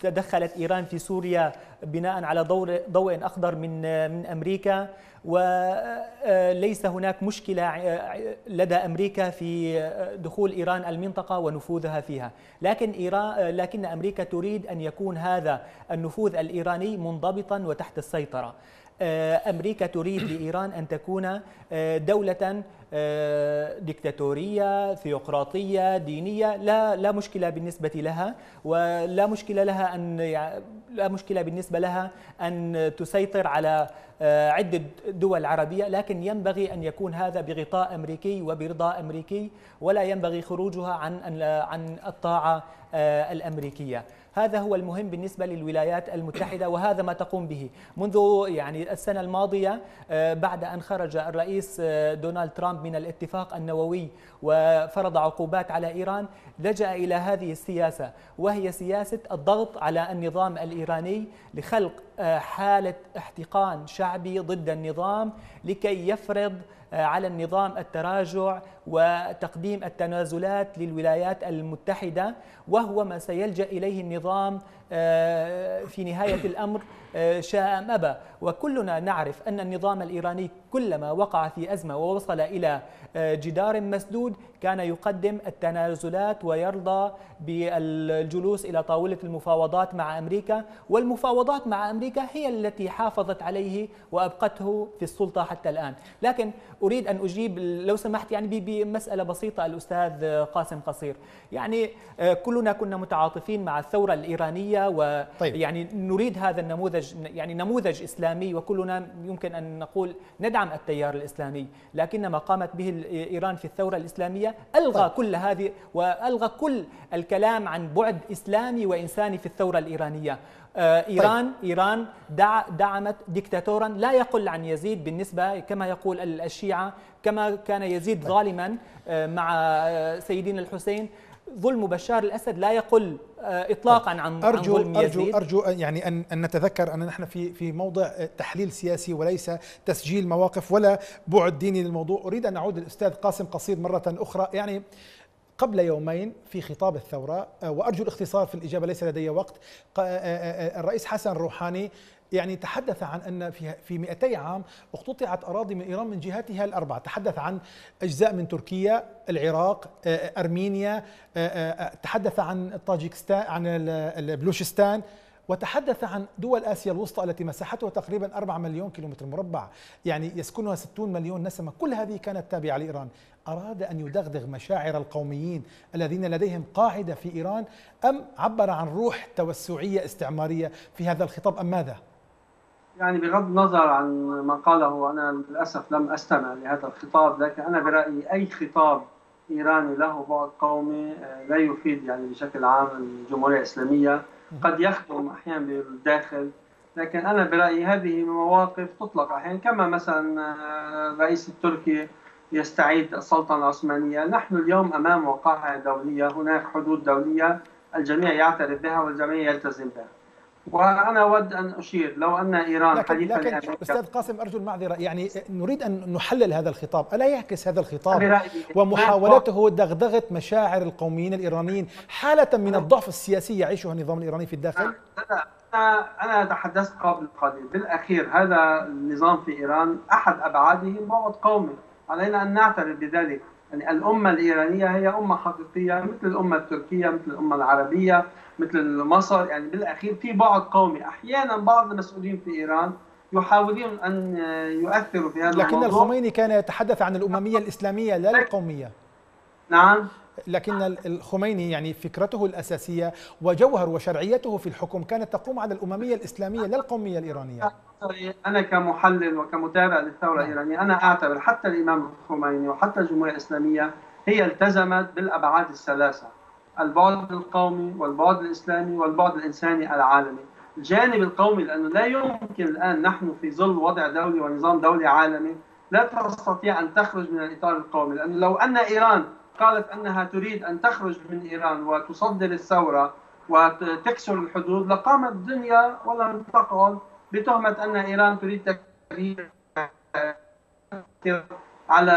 تدخلت إيران في سوريا بناء على ضوء أخضر من من أمريكا وليس هناك مشكلة لدى أمريكا في دخول إيران المنطقة ونفوذها فيها. لكن إيران لكن أمريكا تريد أن يكون هذا النفوذ الإيراني منضبطا وتحت السيطرة. أمريكا تريد لإيران أن تكون دولة ديكتاتورية ثيوقراطية دينية. لا لا مشكلة بالنسبة لها ولا مشكلة لها أن لا مشكلة بالنسبة لها أن تسيطر على آه، عدة دول عربية. لكن ينبغي أن يكون هذا بغطاء أمريكي وبرضا أمريكي ولا ينبغي خروجها عن عن الطاعة آه، الأمريكية. هذا هو المهم بالنسبة للولايات المتحدة وهذا ما تقوم به. منذ يعني السنة الماضية آه، بعد أن خرج الرئيس دونالد ترامب من الاتفاق النووي وفرض عقوبات على إيران لجأ إلى هذه السياسة وهي سياسة الضغط على النظام الإيراني لخلق آه، حالة احتقان شعبي ضد النظام لكي يفرض آه، على النظام التراجع وتقديم التنازلات للولايات المتحدة وهو ما سيلجأ إليه النظام آه، في نهاية الأمر آه، شاء أم أبى. وكلنا نعرف أن النظام الإيراني كلما وقع في أزمة ووصل إلى آه، جدار مسدود كان يقدم التنازلات ويرضى بالجلوس إلى طاولة المفاوضات مع أمريكا. والمفاوضات مع أمريكا هي التي حافظت عليه وأبقته في السلطة حتى الآن. لكن أريد أن أجيب لو سمحت يعني بمسألة بسيطة الأستاذ قاسم قصير. يعني كلنا كنا متعاطفين مع الثورة الإيرانية ويعني طيب. نريد هذا النموذج يعني نموذج إسلامي وكلنا يمكن أن نقول ندعم التيار الإسلامي لكن ما قامت به إيران في الثورة الإسلامية ألغى طيب. كل هذه وألغى كل الكلام عن بعد إسلامي وإنساني في الثورة الإيرانية آه، ايران طيب. إيران دع دعمت ديكتاتورا لا يقل عن يزيد بالنسبة كما يقول الشيعة كما كان يزيد طيب. ظالما آه، مع آه، سيدنا الحسين ظلم بشار الأسد لا يقل آه، اطلاقا عن ارجو عن ظلم ارجو أرجو يعني ان أن نتذكر أن نحن في في موضع تحليل سياسي وليس تسجيل مواقف ولا بعد ديني للموضوع، أريد أن أعود للأستاذ قاسم قصير مرة أخرى. يعني قبل يومين في خطاب الثورة آه، وأرجو الاختصار في الإجابة ليس لدي وقت آه، الرئيس حسن روحاني يعني تحدث عن أن في في 200 عام اقتطعت أراضي من إيران من جهاتها الأربعة، تحدث عن أجزاء من تركيا، العراق، أرمينيا، تحدث عن طاجيكستان عن بلوشستان وتحدث عن دول آسيا الوسطى التي مساحتها تقريبا 4 مليون كيلومتر مربع، يعني يسكنها 60 مليون نسمة، كل هذه كانت تابعة لإيران، أراد أن يدغدغ مشاعر القوميين الذين لديهم قاعدة في إيران أم عبر عن روح توسعية استعمارية في هذا الخطاب أم ماذا؟ يعني بغض النظر عن ما قاله أنا للأسف لم أستمع لهذا الخطاب لكن أنا برأيي أي خطاب إيراني له بعد قومي آه، لا يفيد يعني بشكل عام الجمهورية الإسلامية. قد يخدم أحيانا بالداخل لكن أنا برأيي هذه مواقف تطلق أحيانا كما مثلا آه، الرئيس التركي يستعيد السلطنة العثمانية. نحن اليوم أمام وقائع دولية هناك حدود دولية الجميع يعترف بها والجميع يلتزم بها. وأنا أود أن أشير لو أن إيران لكن, لكن أستاذ قاسم أرجو المعذرة. يعني نريد أن نحلل هذا الخطاب. ألا يعكس هذا الخطاب ومحاولته دغدغة مشاعر القوميين الإيرانيين حالة من الضعف السياسي يعيشها النظام الإيراني في الداخل؟ أنا أنا تحدثت قبل قليل. بالأخير هذا النظام في إيران أحد ابعاده بعد قومي. علينا أن نعترف بذلك. يعني الأمة الإيرانية هي أمة حقيقيه مثل الأمة التركية مثل الأمة العربية. مثل مصر يعني بالأخير في بعد قومي. أحيانا بعض المسؤولين في إيران يحاولون أن يؤثروا في هذا لكن الموضوع. لكن الخميني كان يتحدث عن الأممية الإسلامية لا القومية. نعم. لكن الخميني يعني فكرته الأساسية وجوهر وشرعيته في الحكم كانت تقوم على الأممية الإسلامية لا القومية الإيرانية. أنا كمحلل وكمتابع للثورة الإيرانية أنا أعتبر حتى الإمام الخميني وحتى الجمهورية الإسلامية هي التزمت بالأبعاد الثلاثة. البعد القومي والبعد الإسلامي والبعد الإنساني العالمي. الجانب القومي لأنه لا يمكن الآن نحن في ظل وضع دولي ونظام دولي عالمي لا تستطيع أن تخرج من الإطار القومي لأنه لو أن إيران قالت أنها تريد أن تخرج من إيران وتصدر الثورة وتكسر الحدود لقامت الدنيا ولم تقل بتهمة أن إيران تريد تغيير على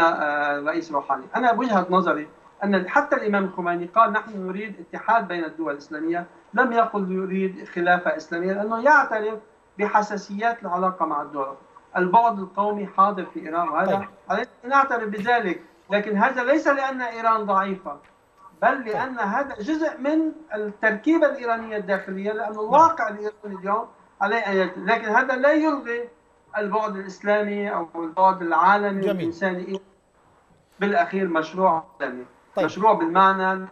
الرئيس روحاني، أنا بوجهة نظري أن حتى الإمام الخميني قال نحن نريد اتحاد بين الدول الإسلامية، لم يقل يريد خلافه إسلامية لأنه يعترف بحساسيات العلاقة مع الدول. البعد القومي حاضر في إيران وهذا طيب. نعترف بذلك لكن هذا ليس لأن إيران ضعيفة بل لأن هذا جزء من التركيبة الإيرانية الداخلية لأن الواقع الإيراني اليوم عليه أن لكن هذا لا يلغي البعد الإسلامي أو البعد العالمي. الإنساني بالأخير مشروع عالمي طيب. مشروع بالمعنى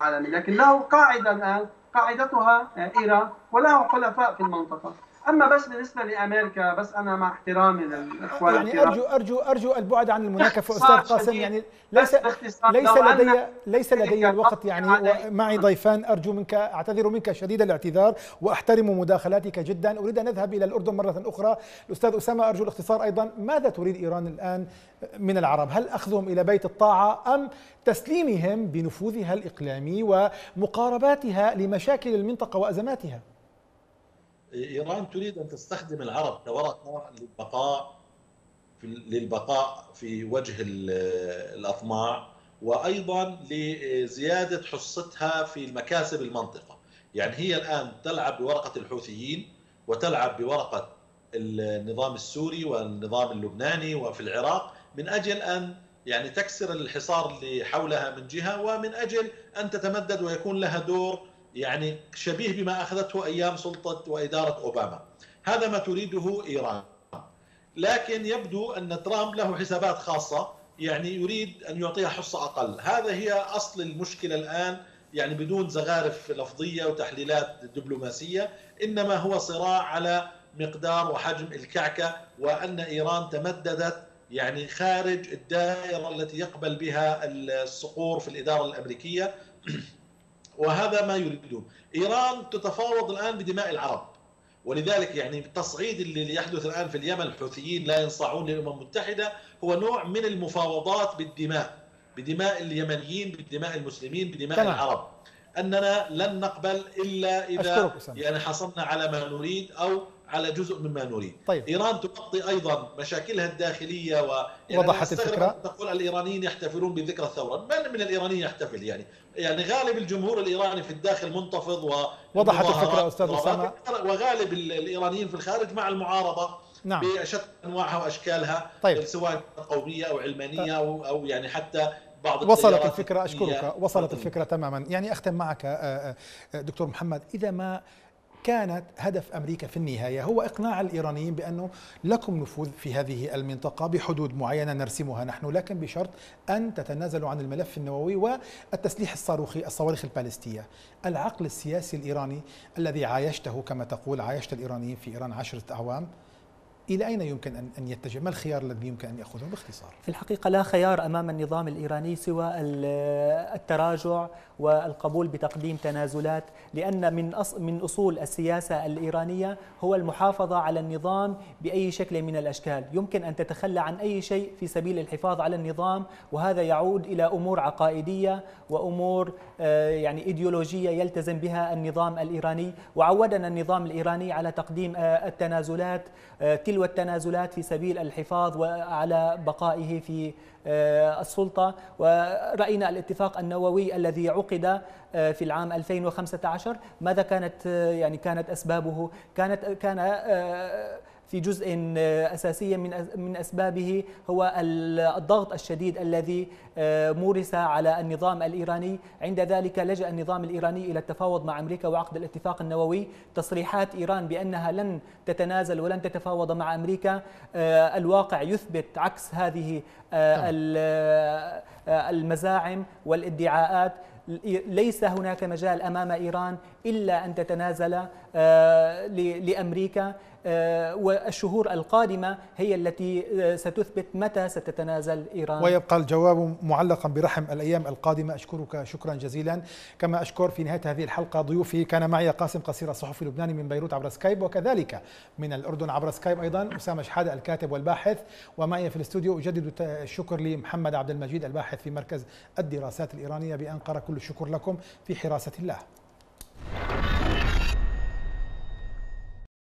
العالمي لكن له قاعدة الآن قاعدتها إيران وله حلفاء في المنطقة أما بس بالنسبة لأمريكا بس أنا مع احترامي للاخوان يعني ارجو ارجو أرجو البعد عن المناكفه أستاذ قاسم يعني ليس ليس لدي ليس لدي الوقت يعني ومعي ضيفان. أرجو منك أعتذر منك شديد الاعتذار وأحترم مداخلاتك جدا. أريد أن نذهب إلى الأردن مرة أخرى. الأستاذ أسامة أرجو الاختصار أيضا. ماذا تريد إيران الآن من العرب؟ هل أخذهم إلى بيت الطاعة أم تسليمهم بنفوذها الإقليمي ومقارباتها لمشاكل المنطقة وأزماتها؟ إيران تريد أن تستخدم العرب كورقة للبقاء في للبقاء في وجه الأطماع وأيضا لزيادة حصتها في المكاسب المنطقة، يعني هي الآن تلعب بورقة الحوثيين وتلعب بورقة النظام السوري والنظام اللبناني وفي العراق من أجل أن يعني تكسر الحصار اللي حولها من جهة ومن أجل أن تتمدد ويكون لها دور يعني شبيه بما أخذته أيام سلطة وإدارة أوباما. هذا ما تريده إيران. لكن يبدو أن ترامب له حسابات خاصة يعني يريد أن يعطيها حصة أقل. هذا هي أصل المشكلة الآن يعني بدون زخارف لفظية وتحليلات دبلوماسية إنما هو صراع على مقدار وحجم الكعكة وأن إيران تمددت يعني خارج الدائرة التي يقبل بها الصقور في الإدارة الأمريكية. وهذا ما يريدون. إيران تتفاوض الآن بدماء العرب. ولذلك يعني التصعيد اللي يحدث الآن في اليمن الحوثيين لا ينصاعون للأمم المتحدة هو نوع من المفاوضات بالدماء بدماء اليمنيين بدماء المسلمين بدماء تمام. العرب. أننا لن نقبل إلا إذا يعني حصلنا على ما نريد أو على جزء مما نريد. طيب. إيران تغطي أيضا مشاكلها الداخلية و يعني وضحت الفكرة. تقول الإيرانيين يحتفلون بذكرى الثورة من من الإيرانيين يحتفل يعني؟ يعني غالب الجمهور الإيراني في الداخل منتفض و وضحت الفكرة أستاذ أسامة. وغالب الإيرانيين في الخارج مع المعارضة نعم. بشتى أنواعها وأشكالها طيب. سواء قومية أو علمانية أو, أو يعني حتى بعض وصلت الفكرة. أشكرك. وصلت الفكرة تماما. يعني أختم معك آه، آه، دكتور محمد. إذا ما كانت هدف أمريكا في النهاية هو إقناع الإيرانيين بأنه لكم نفوذ في هذه المنطقة بحدود معينة نرسمها نحن لكن بشرط أن تتنازلوا عن الملف النووي والتسليح الصاروخي الصواريخ البالستية. العقل السياسي الإيراني الذي عايشته كما تقول عايشت الإيرانيين في إيران عشرة أعوام إلى أين يمكن أن يتجه؟ ما الخيار الذي يمكن أن يأخذه باختصار؟ في الحقيقة لا خيار أمام النظام الإيراني سوى التراجع والقبول بتقديم تنازلات لأن من من أصول السياسة الإيرانية هو المحافظة على النظام بأي شكل من الأشكال يمكن أن تتخلى عن أي شيء في سبيل الحفاظ على النظام وهذا يعود إلى أمور عقائدية وأمور آه، يعني إيديولوجية يلتزم بها النظام الإيراني وعودنا النظام الإيراني على تقديم آه، التنازلات آه، تلو التنازلات في سبيل الحفاظ على بقائه في السلطة. ورأينا الاتفاق النووي الذي عقد في العام 2015 ماذا كانت يعني كانت أسبابه؟ كانت كان في جزء آه، أساسي من من أسبابه هو الضغط الشديد الذي آه، مورس على النظام الإيراني. عند ذلك لجأ النظام الإيراني إلى التفاوض مع أمريكا وعقد الاتفاق النووي. تصريحات إيران بأنها لن تتنازل ولن تتفاوض مع أمريكا. آه، الواقع يثبت عكس هذه المزاعم والادعاءات. ليس هناك مجال أمام إيران إلا أن تتنازل لأمريكا. آه، والشهور القادمة هي التي آه، ستثبت متى ستتنازل إيران. ويبقى الجواب معلقا برحم الأيام القادمة. أشكرك شكرا جزيلا. كما أشكر في نهاية هذه الحلقة ضيوفي كان معي قاسم قصير الصحفي اللبناني من بيروت عبر سكايب وكذلك من الأردن عبر سكايب أيضا أسامة شحادة الكاتب والباحث. ومعي في الاستوديو أجدد الشكر لمحمد عبد المجيد الباحث في مركز الدراسات الإيرانية. بأنقرة كل الشكر لكم في حراسة الله.